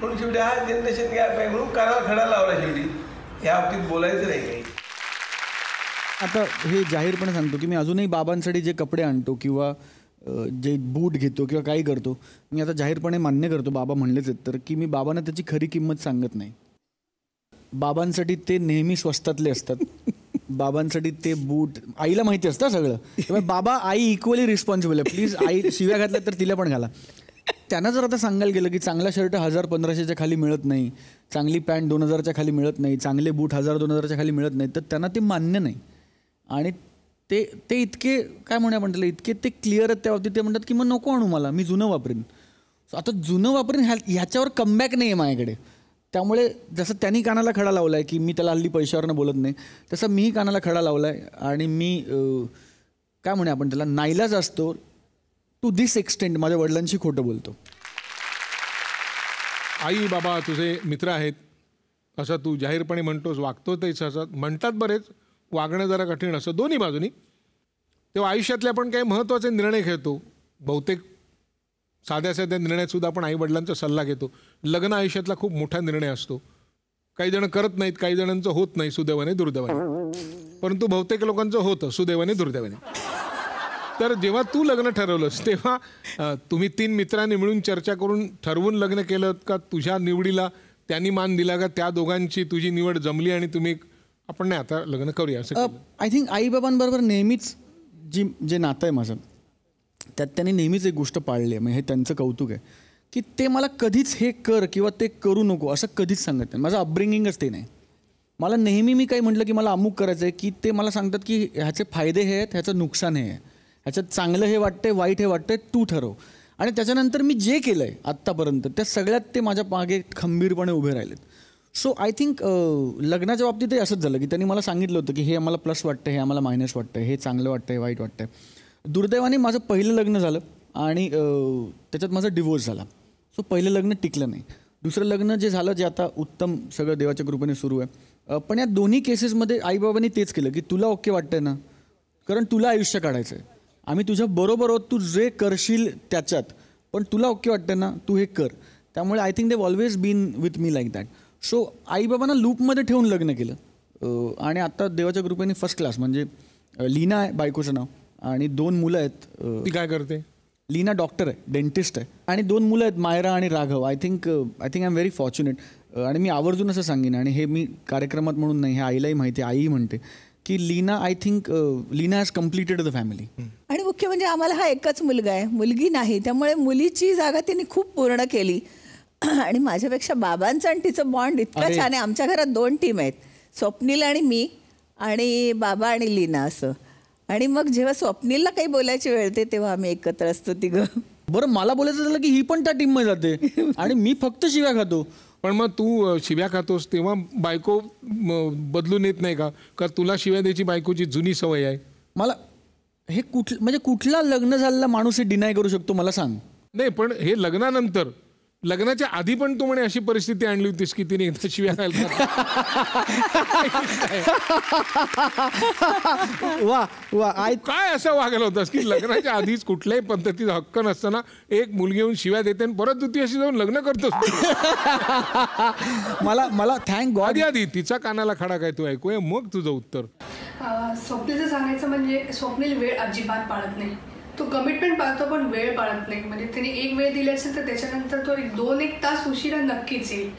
म्हणून शेवटी हा जनरेशन गॅप आहे? म्हणून कानाला खडा लावला शेवटी. या बाबतीत बोलायचं नाही काही. आता हे जाहीरपणे सांगतो की मी अजूनही बाबांसाठी जे कपडे आणतो किंवा जे बूट घेतो किंवा काही करतो मी आता जाहीरपणे मान्य करतो बाबा म्हणलेच आहेत. तर की मी बाबांना त्याची खरी किंमत सांगत नाही. बाबांसाठी ते नेहमी स्वस्तातले असतात. बाबांसाठी ते बूट आईला माहिती असतं सगळं. बाबा आई इक्वली रिस्पॉन्सिबल आहे. प्लीज आई शिव्या घातल्या तर तिला पण घाला. त्यांना जर आता सांगायला गेलं की चांगला शर्ट हजार पंधराशेच्या खाली मिळत नाही चांगली पॅन्ट दोन हजारच्या खाली मिळत नाही चांगले बूट हजार दोन हजारच्या खाली मिळत नाही तर त्यांना ते मान्य नाही. आणि ते ते इतके काय म्हणूया आपण त्याला इतके ते क्लिअर आहेत त्या बाबतीत ते म्हणतात की मग नको आणू मला मी जुनं वापरेन. सो आता जुनं वापरेन ह्या ह्याच्यावर कमबॅक नाही आहे माझ्याकडे. त्यामुळे जसं त्यांनी कानाला खडा लावला आहे की मी त्याला हल्ली पैशावरनं बोलत नाही तसं मीही कानाला खडा लावला आहे आणि मी काय म्हणूया आपण त्याला नाईलाज असतो टू दिस एक्सटेंट माझ्या वडिलांशी खोटं बोलतो. आई बाबा तुझे मित्र आहेत. असं तू जाहीरपणे म्हणतोस वागतो तेच असं म्हणतात बरेच. वागणं जरा कठीण असं दोन्ही बाजूनी. तेव्हा आयुष्यातले आपण काही महत्त्वाचे निर्णय घेतो. बहुतेक साध्या साध्या निर्णयात सुद्धा आपण आईवडिलांचा सल्ला घेतो. लग्न आयुष्यातला खूप मोठा निर्णय असतो. काही जण करत नाहीत काही जणांचं होत नाही सुदैवाने दुर्दैवाने. परंतु बहुतेक लोकांचं होतं सुदैवाने दुर्दैवाने. तर जेव्हा तू लग्न ठरवलंस तेव्हा तुम्ही तीन मित्रांनी मिळून चर्चा करून ठरवून लग्न केलं का तुझ्या निवडीला त्यांनी मान दिला का त्या दोघांची तुझी निवड जमली आणि तुम्ही आपण नाही आता लग्न करूया असं? आय थिंक आईबाबांबरोबर नेहमीच जी जे नातं आहे माझं त्यात त्यांनी नेहमीच एक गोष्ट पाळली आहे म्हणजे हे त्यांचं कौतुक आहे की ते मला कधीच हे कर किंवा ते करू नको असं कधीच सांगत नाही. माझं अपब्रिंगिंगच ते नाही. मला नेहमी मी काही म्हटलं की मला अमुक करायचं आहे की ते मला सांगतात की ह्याचे फायदे हे आहेत ह्याचं नुकसान हे आहे. ह्याच्यात चांगलं हे वाटतंय वाईट हे वाटतंय तू ठरव. आणि त्याच्यानंतर मी जे केलं आहे आत्तापर्यंत त्या सगळ्यात ते माझ्या मागे खंबीरपणे उभे राहिलेत. सो आय थिंक लग्नाच्या बाबतीतही असंच झालं की त्यांनी मला सांगितलं होतं की हे आम्हाला प्लस वाटतं हे आम्हाला मायनस वाटतं हे चांगलं वाटतं हे वाईट वाटतं दुर्दैवाने माझं पहिलं लग्न झालं आणि त्याच्यात माझा डिवोर्स झाला. सो पहिलं लग्न टिकलं नाही. दुसरं लग्न जे झालं जे आता उत्तम सगळं देवाच्या कृपेने सुरू आहे. पण या दोन्ही केसेसमध्ये आईबाबांनी तेच केलं की तुला ओके वाटतंय ना? कारण तुला आयुष्य काढायचं आहे आम्ही तुझ्या बरोबर आहोत तू जे करशील त्याच्यात. पण तुला ओके वाटतं ना तू हे कर. त्यामुळे I think Dev always been with me like that so आईबाबांना लूपमध्ये ठेवून लग्न केलं. आणि आता देवाच्या कृपेने फर्स्ट क्लास म्हणजे लीना आहे बायकोचं नाव. आणि दोन मुलं आहेत ती काय करते? लीना डॉक्टर आहे डेंटिस्ट आहे. आणि दोन मुलं आहेत मायरा आणि Raghav. I think I think I am very fortunate आणि मी आवर्जून असं सांगेन आणि हे मी कार्यक्रमात म्हणून नाही हे आईलाही माहिती आईही म्हणते. की Leena I think Leena has completed the family आणि मुख्य म्हणजे आम्हाला हा एकच मुलगा आहे मुलगी नाही. त्यामुळे मुलीची जागा त्यांनी खूप पूर्ण केली. आणि माझ्यापेक्षा बाबांचा आणि तिचं बॉन्ड इतका. छान आहे. आमच्या घरात दोन टीम आहेत. स्वप्नील आणि मी आणि बाबा आणि लीना असं. आणि मग जेव्हा स्वप्नीलला काही बोलायची वेळ येते तेव्हा आम्ही एकत्र असतो तिघं. बरं मला बोलायचं झालं की ही पण त्या टीममध्ये जाते. आणि मी फक्त शिव्या खातो. पण मग तू शिव्या खातोस तेव्हा बायको बदलून येत नाही का? का तुला शिव्या द्यायची बायकोची जुनी सवय आहे? मला हे कुठ म्हणजे कुठला लग्न झालेला माणूस हे डिनाय करू शकतो मला सांग. नाही पण हे लग्नानंतर लग्नाच्या आधी पण तू म्हणे अशी परिस्थिती आणली होतीस की तिने एकदा शिव्या घालतात वा वा आय काय असं वागलं होतंस की लग्नाच्या आधीच कुठल्याही पद्धतीचा हक्क नसताना एक मुलगी येऊन शिव्या देते आणि परत तू ती अशी जाऊन लग्न करतोस? मला मला थँक गॉड आधी आधी तिचा कानाला खडा काय तू ऐकूया मग तुझं उत्तर. अं, स्वप्नीलचं सांगायचं म्हणजे स्वप्नील वेळ अजिबात पाळत नाही. तो कमिटमेंट पाळतो पण वेळ पाळत नाही. म्हणजे त्याने एक वेळ दिली असेल तर त्याच्यानंतर तो एक दोन एक तास उशिरा नक्कीच येईल.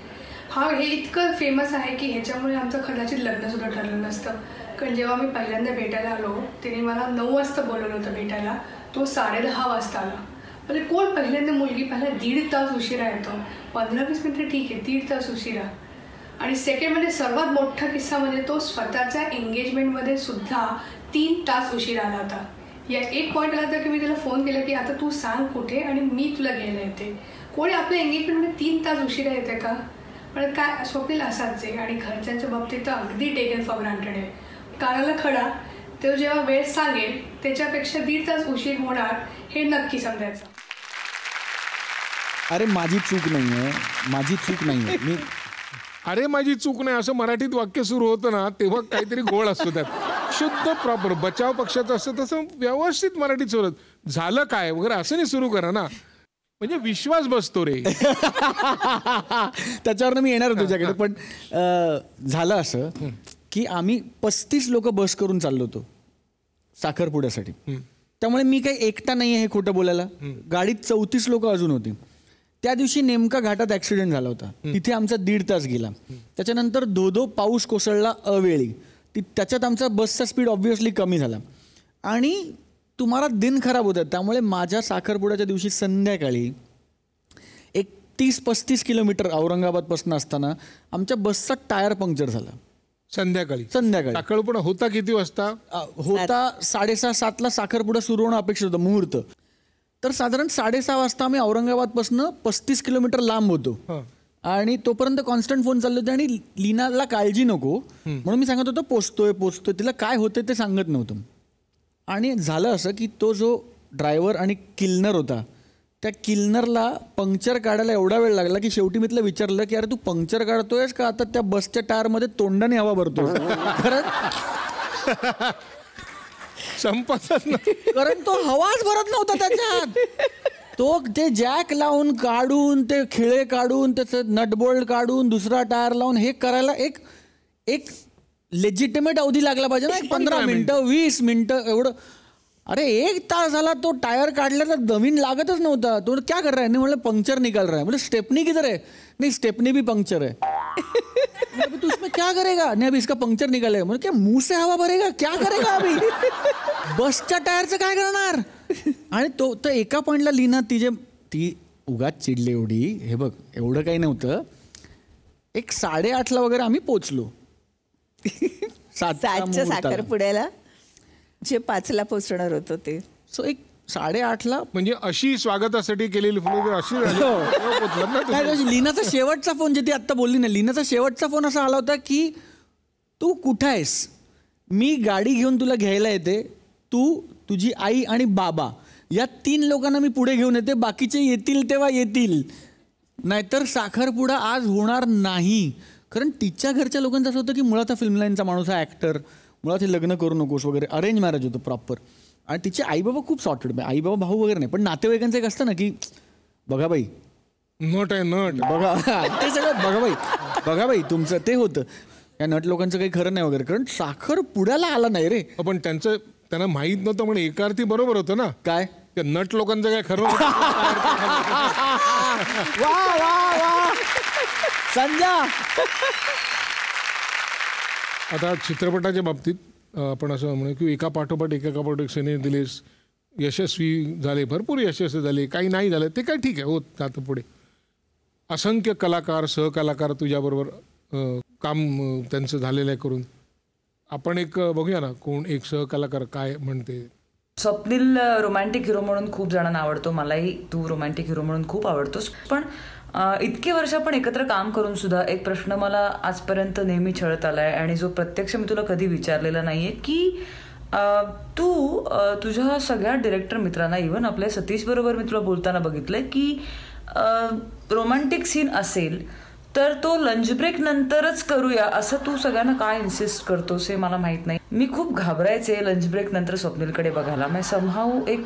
हा हे इतकं फेमस आहे की ह्याच्यामुळे आमचं कदाचित लग्नसुद्धा ठरलं नसतं. कारण जेव्हा मी पहिल्यांदा भेटायला आलो त्याने मला नऊ वाजता बोलवलं होतं भेटायला. तो साडेदहा वाजता आला. म्हणजे कोण पहिल्यांदा मुलगी पहिला दीड तास उशिरा येतो. पंधरा वीस मिनिटं ठीक आहे दीड तास उशिरा. आणि सेकंड म्हणजे सर्वात मोठा किस्सा म्हणजे तो स्वतःच्या एंगेजमेंटमध्ये सुद्धा तीन तास उशिरा आला होता. या एक पॉईंट आला होता की मी त्याला फोन केला की आता तू सांग कुठे आणि मी तुला घ्यायला येते. कोणी आपल्या एंगेजमेंटमध्ये तीन तास उशिरा येते का? पण काय स्वप्नील असाच आहे आणि घरच्यांच्या बाबतीत तर अगदी टेकन फॉर ग्रांटेड आहे. कानाला खडा तो जेव्हा वेळ सांगेल त्याच्यापेक्षा दीड तास उशीर होणार हे नक्की समजायचं. अरे माझी चूक नाही आहे माझी चूक नाही आहे मी अरे माझी चूक नाही. असं मराठीत वाक्य सुरू होतं ना तेव्हा काहीतरी गोळ असतो त्यात शुद्ध प्रॉपर बचाव पक्षाचं असतं तसं व्यवस्थित मराठीत सुरू होतं. झालं काय? वगैरे असं नाही सुरू करा ना. म्हणजे विश्वास बसतो रे. त्याच्यावर मी येणार तुझ्याकडे पण झालं असं की आम्ही पस्तीस लोक बस करून चाललो होतो साखरपुड्यासाठी. त्यामुळे मी काही एकटा नाही आहे हे खोटं बोलायला. गाडीत चौतीस लोक अजून होती. त्या दिवशी नेमका घाटात ऍक्सिडेंट झाला होता. तिथे आमचा दीड तास गेला. त्याच्यानंतर धोधो पाऊस कोसळला अवेळी. ती त्याच्यात आमचा बसचा स्पीड ऑब्व्हियसली कमी झाला. आणि तुम्हाला दिन खराब होतात. त्यामुळे माझ्या साखरपुड्याच्या दिवशी संध्याकाळी एक तीस पस्तीस किलोमीटर औरंगाबादपासून असताना आमच्या बसचा टायर पंक्चर झाला. संध्याकाळी. संध्याकाळी. साखळपणा होता किती वाजता? होता साडेसहा सातला साखरपुडा सुरू होणं अपेक्षित होतं मुहूर्त. तर साधारण साडेसहा वाजता आम्ही औरंगाबादपासून पस्तीस किलोमीटर लांब होतो. आणि तोपर्यंत कॉन्स्टंट फोन चालले होते आणि लीनाला काळजी नको. म्हणून मी सांगत होतो पोचतोय पोचतोय. तिला काय होतं ते सांगत नव्हतं. आणि झालं असं की तो जो ड्रायव्हर आणि किलनर होता त्या किलनरला पंक्चर काढायला एवढा वेळ लागला की शेवटी मी तिला विचारलं की अरे तू पंक्चर काढतोयस का? आता त्या बसच्या टायरमध्ये तोंडाने हवा नाही. कारण तो हवाच भरत नव्हता त्याच्यात. तो ते जॅक लावून काढून ते खिळे काढून त्याचं नटबोल्ट काढून दुसरा टायर लावून हे करायला एक एक लेजिटिमेट अवधी लागला पाहिजे ना एक पंधरा मिनिटं वीस मिनिटं एवढं. अरे एक तास झाला तो टायर काढला तर जमीन लागतच नव्हता. तो क्या कर रहा है? नहीं म्हणलं पंक्चर निकाल रहा है. म्हणजे स्टेपनी किधर है? नहीं स्टेपनी भी पंक्चर है. अभी तू उसमें क्या करेगा? नहीं अभी इसका पंक्चर निकालेगा. म्हणजे क्या मुंह से हवा भरेगा? क्या करेगा अभी? बसच्या टायरचं काय करणार? आणि तो तर एका पॉईंटला लीना तिचे ती उगाच चिडली एवढी हे बघ एवढं काही नव्हतं. एक साडेआठला वगैरे आम्ही पोचलो. सातच्या साखरपुड्याला जे पाचला पोचणार होतं ते. सो एक साडेआठला म्हणजे अशी स्वागतासाठी केलेली जर अशी झाली, हो. लीनाचा शेवटचा फोन जे ती आत्ता बोलली ना लीनाचा शेवटचा फोन असा आला होता की तू कुठं आहेस? मी गाडी घेऊन तुला घ्यायला येते. तू तुझी आई आणि बाबा या तीन लोकांना मी पुढे घेऊन येते बाकीचे येतील तेव्हा येतील. नाहीतर साखरपुडा आज होणार नाही. कारण तिच्या घरच्या लोकांचं असं होतं की मुळात हा फिल्म लाईनचा माणूस हा ॲक्टर मुळात हे लग्न करू नकोस वगैरे अरेंज मॅरेज होतं प्रॉपर आणि तिचे आईबाबा खूप सॉर्टेड आई बाबा भाऊ वगैरे नाही. पण नातेवाईकांचं एक असतं ना की बघा बाई. नट आहे नट. बघा ते सगळं बघा बाई बघा बाई तुमचं ते होतं. या नट लोकांचं काही खरं नाही वगैरे कारण साखर पुण्याला आला नाही रे. पण त्यांचं त्यांना माहीत नव्हतं पण एका अर्थी बरोबर होतं ना. काय? नट लोकांचं काय खरं. वा वा वा. संजा आता चित्रपटाच्या बाबतीत आपण असं म्हणू की एका पाठोपाठ एका पाठोपाठ एक सिने दिलेस यशस्वी झाले भरपूर यशस्वी झाले काही नाही झाले ते काय ठीक आहे होत जातं पुढे. असंख्य कलाकार सहकलाकार तुझ्याबरोबर काम त्यांचं झालेलं आहे करून. आपण एक बघूया ना कोण एक सहकलाकार काय म्हणते. स्वप्नील रोमॅन्टिक हिरो म्हणून खूप जणांना आवडतो. मलाही तू रोमॅन्टिक हिरो म्हणून खूप आवडतोस. पण इतके वर्ष आपण एकत्र काम करून सुद्धा एक प्रश्न मला आजपर्यंत नेहमी छळत आलाय आणि जो प्रत्यक्ष मी तुला कधी विचारलेला नाहीये की तू तुझ्या सगळ्या डिरेक्टर मित्रांना इव्हन आपल्या सतीश बरोबर मी तुला बोलताना बघितलंय की रोमॅन्टिक सीन असेल तर तो लंच ब्रेक नंतरच करूया असं तू सगळ्यांना काय इन्सिस्ट करतोस हे मला माहीत नाही. मी खूप घाबरायचे लंच ब्रेक नंतर स्वप्नीलकडे बघायला. म्हणजे समहाऊ एक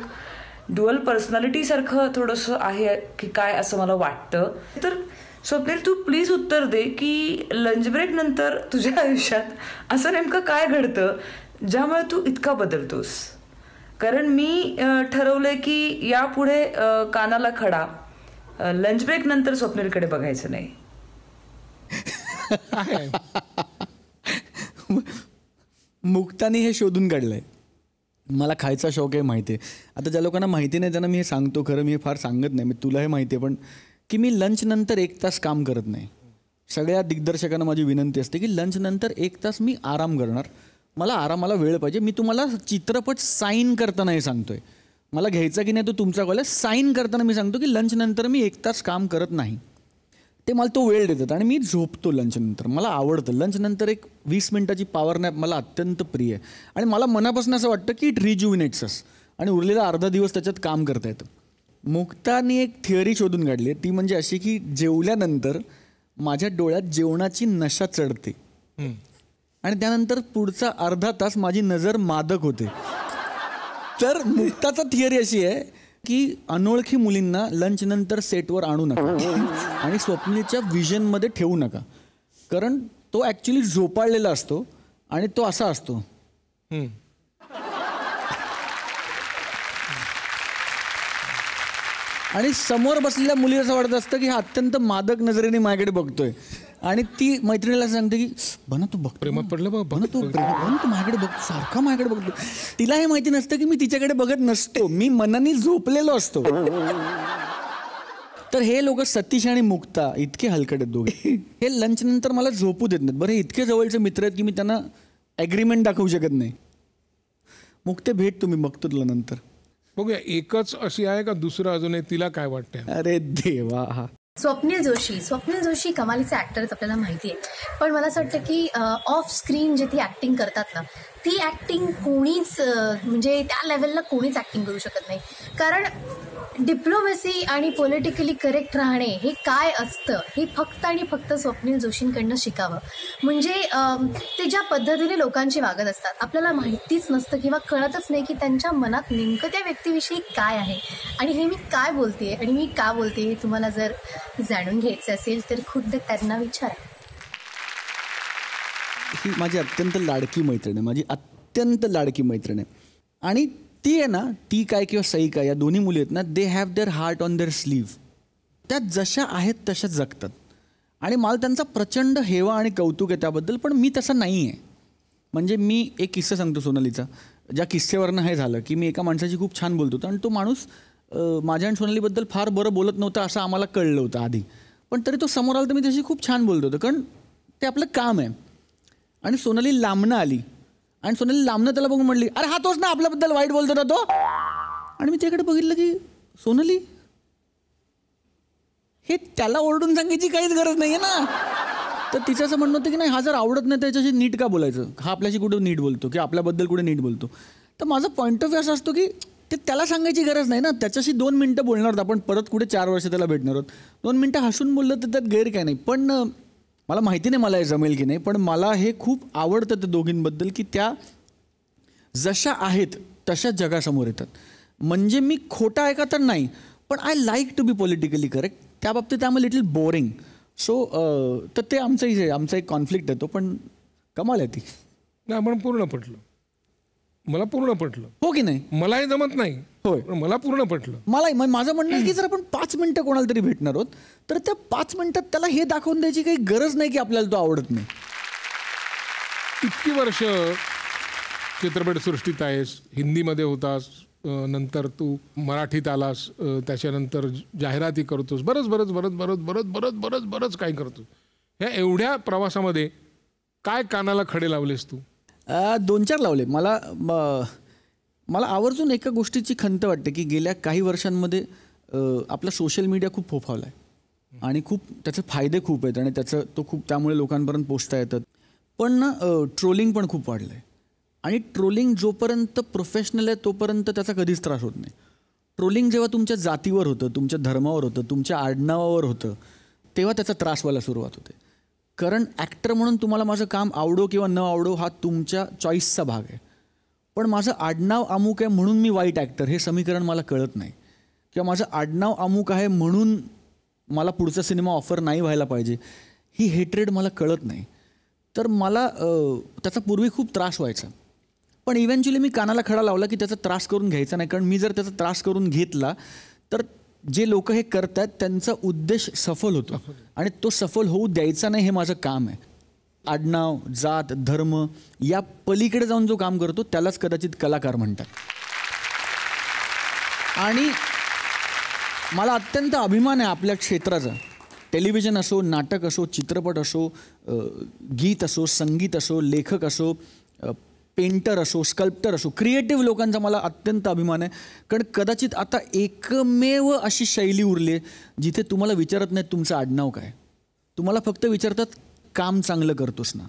डुअल पर्सनॅलिटी सारखं थोडंसं आहे की काय असं मला वाटतं. तर स्वप्नील तू प्लीज उत्तर दे की लंच ब्रेक नंतर तुझ्या आयुष्यात असं नेमकं काय घडतं ज्यामुळे तू इतका बदलतोस? कारण मी ठरवलं ठरवलंय की यापुढे कानाला खडा लंच ब्रेक नंतर स्वप्नीलकडे बघायचं नाही. मुक्तानी हे शोधून काढलंय. मला खायचा शौक आहे माहिती आहे आता ज्या लोकांना माहिती नाही त्यांना मी हे सांगतो खरं मी हे फार सांगत नाही मी तुला हे माहिती आहे पण की मी लंच नंतर एक तास काम करत नाही. सगळ्या दिग्दर्शकांना माझी विनंती असते की लंच नंतर एक तास मी आराम करणार. मला आरामाला वेळ पाहिजे. मी तुम्हाला चित्रपट साईन करताना हे सांगतोय. मला घ्यायचा की नाही तो तुमचा कॉल आहे. साईन करताना मी सांगतो की लंच नंतर मी एक तास काम करत नाही. ते मला तो वेळ देतात आणि मी झोपतो लंच नंतर मला आवडतं. लंच नंतर एक वीस मिनिटाची पॉवर नॅप मला अत्यंत प्रिय आहे. आणि मला मनापासून असं वाटतं की इट रिज्युविनेट्स अस आणि उरलेला अर्धा दिवस त्याच्यात काम करता येतं. मुक्तानी एक थिअरी शोधून काढली ती म्हणजे अशी की जेवल्यानंतर माझ्या डोळ्यात जेवणाची नशा चढते. आणि त्यानंतर पुढचा अर्धा तास माझी नजर मादक होते. तर मुक्ताचा थिअरी अशी आहे की अनोळखी मुलींना लंच नंतर सेटवर आणू नका. आणि स्वप्नीच्या विजनमध्ये ठेवू नका. कारण तो ॲक्च्युली झोपाळलेला असतो आणि तो असा असतो. आणि समोर बसलेल्या मुलीला असं वाटत असतं की हा अत्यंत मादक नजरेने माझ्याकडे बघतोय. आणि ती मैत्रिणीला सांगते की बना तू बघतो प्रेमात पडलं बा बना तू बना तू माझ्याकडे बघतो सारखा माझ्याकडे बघतो. तिला हे माहिती नसतं की मी तिच्याकडे बघत नसतो. मी मनाने झोपलेलो असतो. तर हे लोक सतीश आणि मुक्ता इतके हलकट आहेत दोघे. हे लंच नंतर मला झोपू देत नाहीत. बरं इतके जवळचे मित्र आहेत की मी त्यांना ॲग्रीमेंट दाखवू शकत नाही. मुक्ते भेट तुम्ही बघतो तुला नंतर. बघूया एकच अशी आहे का दुसरं अजून? तिला काय वाटतंय? अरे देवा. हा स्वप्नील जोशी. स्वप्नील जोशी कमालीचे ऍक्टर आपल्याला माहिती आहे पण मला असं वाटतं की ऑफ स्क्रीन जे ती ऍक्टिंग करतात ना ती ऍक्टिंग कोणीच म्हणजे त्या लेवलला कोणीच ऍक्टिंग करू शकत नाही. कारण डिप्लोमसी आणि पॉलिटिकली करेक्ट राहणे हे काय असतं हे फक्त आणि फक्त स्वप्नील जोशींकडनं शिकावं. म्हणजे ते ज्या पद्धतीने लोकांशी वागत असतात आपल्याला माहितीच नसतं किंवा कळतच नाही की त्यांच्या मनात नेमकं त्या व्यक्तीविषयी काय आहे. आणि हे मी काय बोलते आणि मी का बोलते हे तुम्हाला जर जाणून घ्यायचं असेल तर खुद्द त्यांना विचारा. ही माझी अत्यंत लाडकी मैत्रीण आहे माझी अत्यंत लाडकी मैत्रीण आहे. आणि ती आहे ना ती काय किंवा सई काय या दोन्ही मुली आहेत ना they have their heart on their sleeve त्या जशा आहेत तशा जगतात. आणि मला त्यांचा प्रचंड हेवा आणि कौतुक आहे त्याबद्दल पण मी तसा नाही आहे म्हणजे मी एक किस्सा सांगतो सोनालीचा ज्या किस्सेवरनं हे झालं की मी एका माणसाची खूप छान बोलतो होतो आणि तो माणूस माझ्या आणि सोनालीबद्दल फार बरं बोलत नव्हता असं आम्हाला कळलं होतं आधी. पण तरी तो समोर आला तर मी तशी खूप छान बोलतो होतो कारण ते आपलं काम आहे. आणि सोनाली लांबणं आली. आणि सोनाली लांबनं त्याला बघून म्हणली अरे हा तोच ना आपल्याबद्दल वाईट बोलतो ना तो? आणि मी त्याकडे बघितलं की सोनाली हे त्याला ओरडून सांगायची काहीच गरज नाही आहे ना. तर तिचं असं म्हणणं होतं की नाही हा जर आवडत नाही त्याच्याशी नीट का बोलायचं? हा आपल्याशी कुठे नीट बोलतो की आपल्याबद्दल कुठे नीट बोलतो? तर माझा पॉईंट ऑफ व्ह्यू असा असतो की ते त्याला सांगायची गरज नाही ना. त्याच्याशी दोन मिनटं बोलणार आहोत आपण परत कुठे चार वर्ष त्याला भेटणार आहोत. दोन मिनटं हसून बोललं तर त्यात गैर काय नाही. पण मला माहिती नाही मला हे जमेल की नाही पण मला हे खूप आवडतं त्या दोघींबद्दल की त्या जशा आहेत तशा जगासमोर येतात. म्हणजे मी खोटा आहे का तर नाही पण I like to be politically correct त्या बाबतीत त्यामुळे लिटिल बोरिंग सो तर ते आमचं आमचा एक कॉन्फ्लिक्ट येतो पण कमाल आहे ती. नाही आपण पूर्ण पटलं. मला पूर्ण पटलं. हो की नाही? मलाही जमत नाही होय. पण मला पूर्ण पटलं. मला म- माझं म्हणणं आहे की जर आपण पाच मिनटं कोणाला तरी भेटणार आहोत तर त्या पाच मिनिटात त्याला हे दाखवून द्यायची काही गरज नाही की आपल्याला तो आवडत नाही. इतकी वर्ष चित्रपटसृष्टीत आहेस हिंदीमध्ये होतास नंतर तू मराठीत आलास त्याच्यानंतर जाहिराती करतोस बरंच बरंच बरंच बरंच बरंच बरंच बरंच बरंच काही करतोस. ह्या एवढ्या प्रवासामध्ये काय कानाला खडे लावलेस तू? दोन चार लावले. मला म- मला आवर्जून एका गोष्टीची खंत वाटते की गेल्या काही वर्षांमध्ये आपला सोशल मीडिया खूप फोफावला आहे. आणि खूप त्याचे फायदे खूप आहेत आणि त्याचं तो खूप त्यामुळे लोकांपर्यंत पोचता येतात. पण ना ट्रोलिंग पण खूप वाढलं आहे आणि ट्रोलिंग जोपर्यंत प्रोफेशनल आहे तोपर्यंत त्याचा कधीच त्रास होत नाही. ट्रोलिंग जेव्हा तुमच्या जातीवर होतं तुमच्या धर्मावर होतं तुमच्या आडनावावर होतं तेव्हा त्याचा त्रास व्हायला सुरुवात होते. कारण ॲक्टर म्हणून तुम्हाला माझं काम आवडो किंवा न आवडो हा तुमच्या चॉईसचा भाग आहे. पण माझं आडनाव अमुक आहे म्हणून मी वाईट ॲक्टर हे समीकरण मला कळत नाही. किंवा माझं आडनाव अमुक आहे म्हणून मला पुढचा सिनेमा ऑफर नाही व्हायला पाहिजे ही हेट्रेड मला कळत नाही. तर मला त्याचा पूर्वी खूप त्रास व्हायचा. पण इव्हेंच्युअली मी कानाला खडा लावला की त्याचा त्रास करून घ्यायचा नाही कारण मी जर त्याचा त्रास करून घेतला तर जे लोक हे करतात त्यांचा उद्देश सफल होतो. आणि तो सफल होऊ द्यायचा नाही हे माझं काम आहे. आडनाव जात धर्म या पलीकडे जाऊन जो काम करतो त्यालाच कदाचित कलाकार म्हणतात. आणि मला अत्यंत अभिमान आहे आपल्या क्षेत्राचा. टेलिव्हिजन असो नाटक असो चित्रपट असो गीत असो संगीत असो लेखक असो पेंटर असो स्कल्प्टर असो क्रिएटिव्ह लोकांचा मला अत्यंत अभिमान आहे. कारण कदाचित आता एकमेव अशी शैली उरली आहे जिथे तुम्हाला विचारत नाहीत तुमचं आडनाव काय. तुम्हाला फक्त विचारतात काम चांगलं करतोस ना.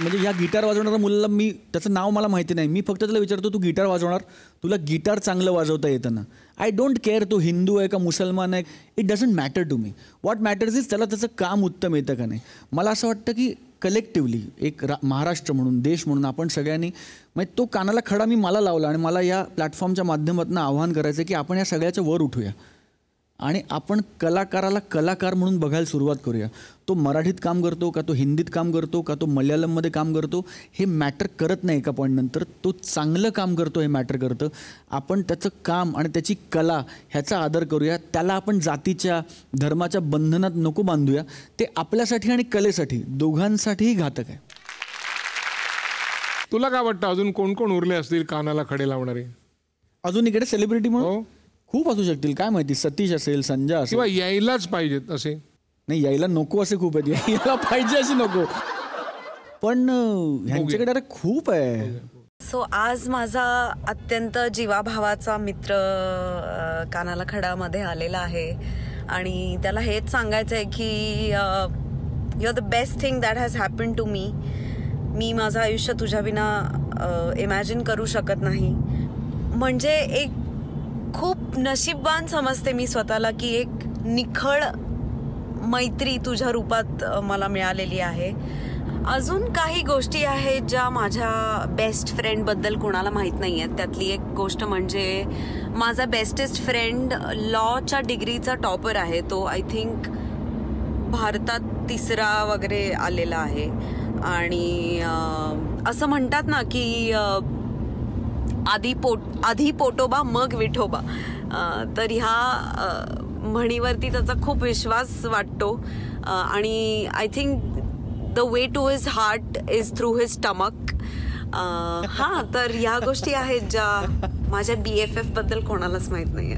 म्हणजे या गिटार वाजवणाऱ्या मुलाला मी त्याचं नाव मला माहिती नाही. मी फक्त त्याला विचारतो तू गिटार वाजवणार? तुला गिटार चांगलं वाजवता येतं ना. आय डोंट केअर तो हिंदू आहे का मुसलमान आहे. It doesn't matter to me what matters is त्याला त्याचं काम उत्तम येतं का नाही. मला असं वाटतं की कलेक्टिव्हली एक रा महाराष्ट्र म्हणून देश म्हणून आपण सगळ्यांनी म्हणजे तो कानाला खडा मी मला लावला आणि मला या प्लॅटफॉर्मच्या माध्यमातून आव्हान करायचं आहे की आपण या सगळ्याच्या वर उठूया. आणि आपण कलाकाराला कलाकार म्हणून बघायला सुरुवात करूया. तो मराठीत काम करतो का तो हिंदीत काम करतो का तो मल्याळममध्ये काम करतो हे मॅटर करत नाही एका पॉईंटनंतर तो चांगलं काम करतो हे मॅटर करतं. आपण त्याचं काम आणि त्याची कला ह्याचा आदर करूया. त्याला आपण जातीच्या धर्माच्या बंधनात नको बांधूया. ते आपल्यासाठी आणि कलेसाठी दोघांसाठीही घातक आहे. तुला काय वाटतं अजून कोण कोण उरले असतील कानाला खडे लावणारे? अजून इकडे सेलिब्रिटी म्हणून? हो. खूप असू शकतील. काय माहिती? सतीश असेल संजय असेल. किंवा यायलाच पाहिजेत असे. नाही यायला नको असे खूप आहेत. यायला पाहिजे अशी नको. पण ह्यांच्याकडे अरे खूप आहे. सो आज माझा अत्यंत जीवाभावाचा मित्र अ, कानाला खडामध्ये आलेला आहे. आणि त्याला हेच सांगायचं आहे की you are the best thing that has happen to me मी माझं आयुष्य तुझ्या विना इमॅजिन करू शकत नाही. म्हणजे एक नशीबवान समजते मी स्वतःला की एक निखळ मैत्री तुझ्या रूपात मला मिळालेली आहे. अजून काही गोष्टी आहेत ज्या माझ्या बेस्ट फ्रेंडबद्दल कोणाला माहीत नाही आहेत त्यातली एक गोष्ट म्हणजे माझा बेस्टेस्ट फ्रेंड लॉच्या डिग्रीचा टॉपर आहे. तो आय थिंक भारतात तिसरा वगैरे आलेला आहे. आणि असं म्हणतात ना की आधी पोट आधी पोटोबा मग विठोबा. तर ह्या म्हणीवरती त्याचा खूप विश्वास वाटतो. आणि I think the way to his heart is through his stomach. हा तर ह्या गोष्टी आहेत ज्या माझ्या बी एफ एफबद्दल कोणालाच माहीत नाहीये.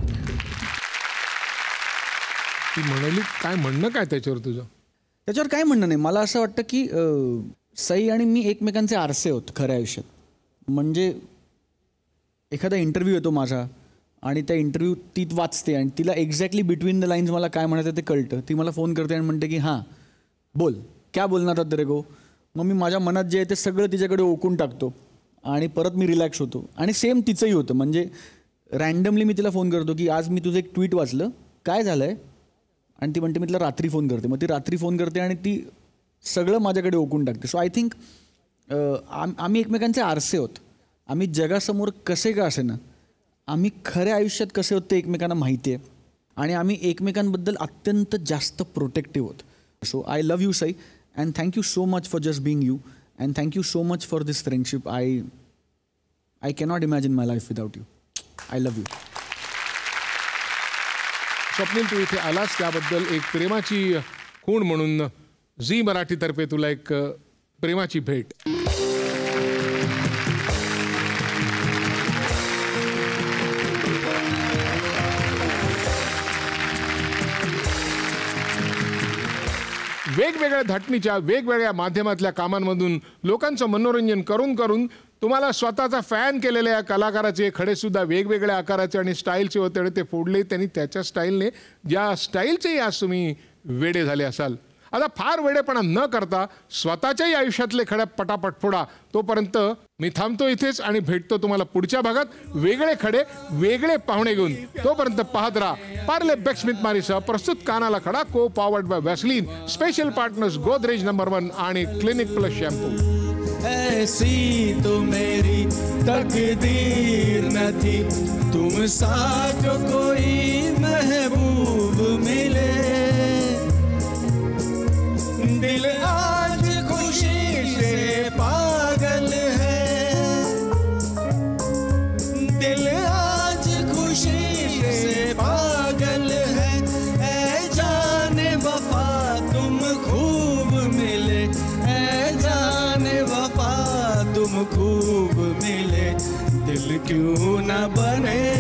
ती म्हणाली काय म्हणणं काय त्याच्यावर तुझं? त्याच्यावर काय म्हणणं नाही. मला असं वाटतं की सई आणि मी एकमेकांचे आरसे होत खऱ्या आयुष्यात. म्हणजे एखादा इंटरव्ह्यू येतो माझा आणि त्या इंटरव्ह्यू ती वाचते आणि तिला एक्झॅक्टली बिटवीन द लाईन्स मला काय म्हणायचं ते कळतं. ती मला फोन करते आणि म्हणते की हां बोल. क्या बोलणार रे गो मग मी माझ्या मनात जे आहे ते सगळं तिच्याकडे ओकून टाकतो आणि परत मी रिलॅक्स होतो. आणि सेम तिचंही होतं. म्हणजे रँडमली मी तिला फोन करतो की आज मी तुझं एक ट्विट वाचलं. काय झालं आहे आणि ती म्हणते मी तिला रात्री फोन करते. मग ती रात्री फोन करते आणि ती सगळं माझ्याकडे ओकून टाकते. सो आय थिंक आम्ही एकमेकांचे आरसे होत आम्ही जगासमोर कसे का असे ना आम्ही खऱ्या आयुष्यात कसे होते एकमेकांना माहिती आहे. आणि आम्ही एकमेकांबद्दल अत्यंत जास्त प्रोटेक्टिव्ह होत. So I love you Sai and thank you so much for just being you and thank you so much for this friendship I I cannot imagine my life without you I love you Swapnil तू इथे आलास त्याबद्दल एक प्रेमाची खूण म्हणून. Zee मराठीतर्फे तुला एक प्रेमाची भेट. वेगवेगळ्या धाटणीच्या वेगवेगळ्या माध्यमातल्या कामांमधून लोकांचं मनोरंजन करून करून तुम्हाला स्वतःचा फॅन केलेल्या या कलाकाराचे खडेसुद्धा वेगवेगळ्या आकाराचे आणि स्टाईलचे होते ते फोडले त्यांनी त्याच्या स्टाईलने. ज्या स्टाईलचेही आज तुम्ही वेडे झाले असाल. आता फार वेडेपणा न करता स्वतःच्याही आयुष्यातले खड्या पटापट फोडा तोपर्यंत मी थांबतो इथेच आणि भेटतो तुम्हाला पुढच्या भागात वेगळे खडे वेगळे पाहुणे घेऊन. तोपर्यंत पाहत राहा. पार्ले बेक्समित मारीसह प्रस्तुत कानाला खडा को powered by Vaseline special partners Godrej number one आणि क्लिनिक प्लस शॅम्पू ऐसी तो मेरी तकदीर न थी। तुम सा जो कोई महबूब मिले। दिल आज खुशी से पागल है। दिल आज खुशी से पागल है। ऐ जाने वफा तुम खूब मिले। ऐ जाने वफा तुम खूब मिले। दिल क्यों न बने?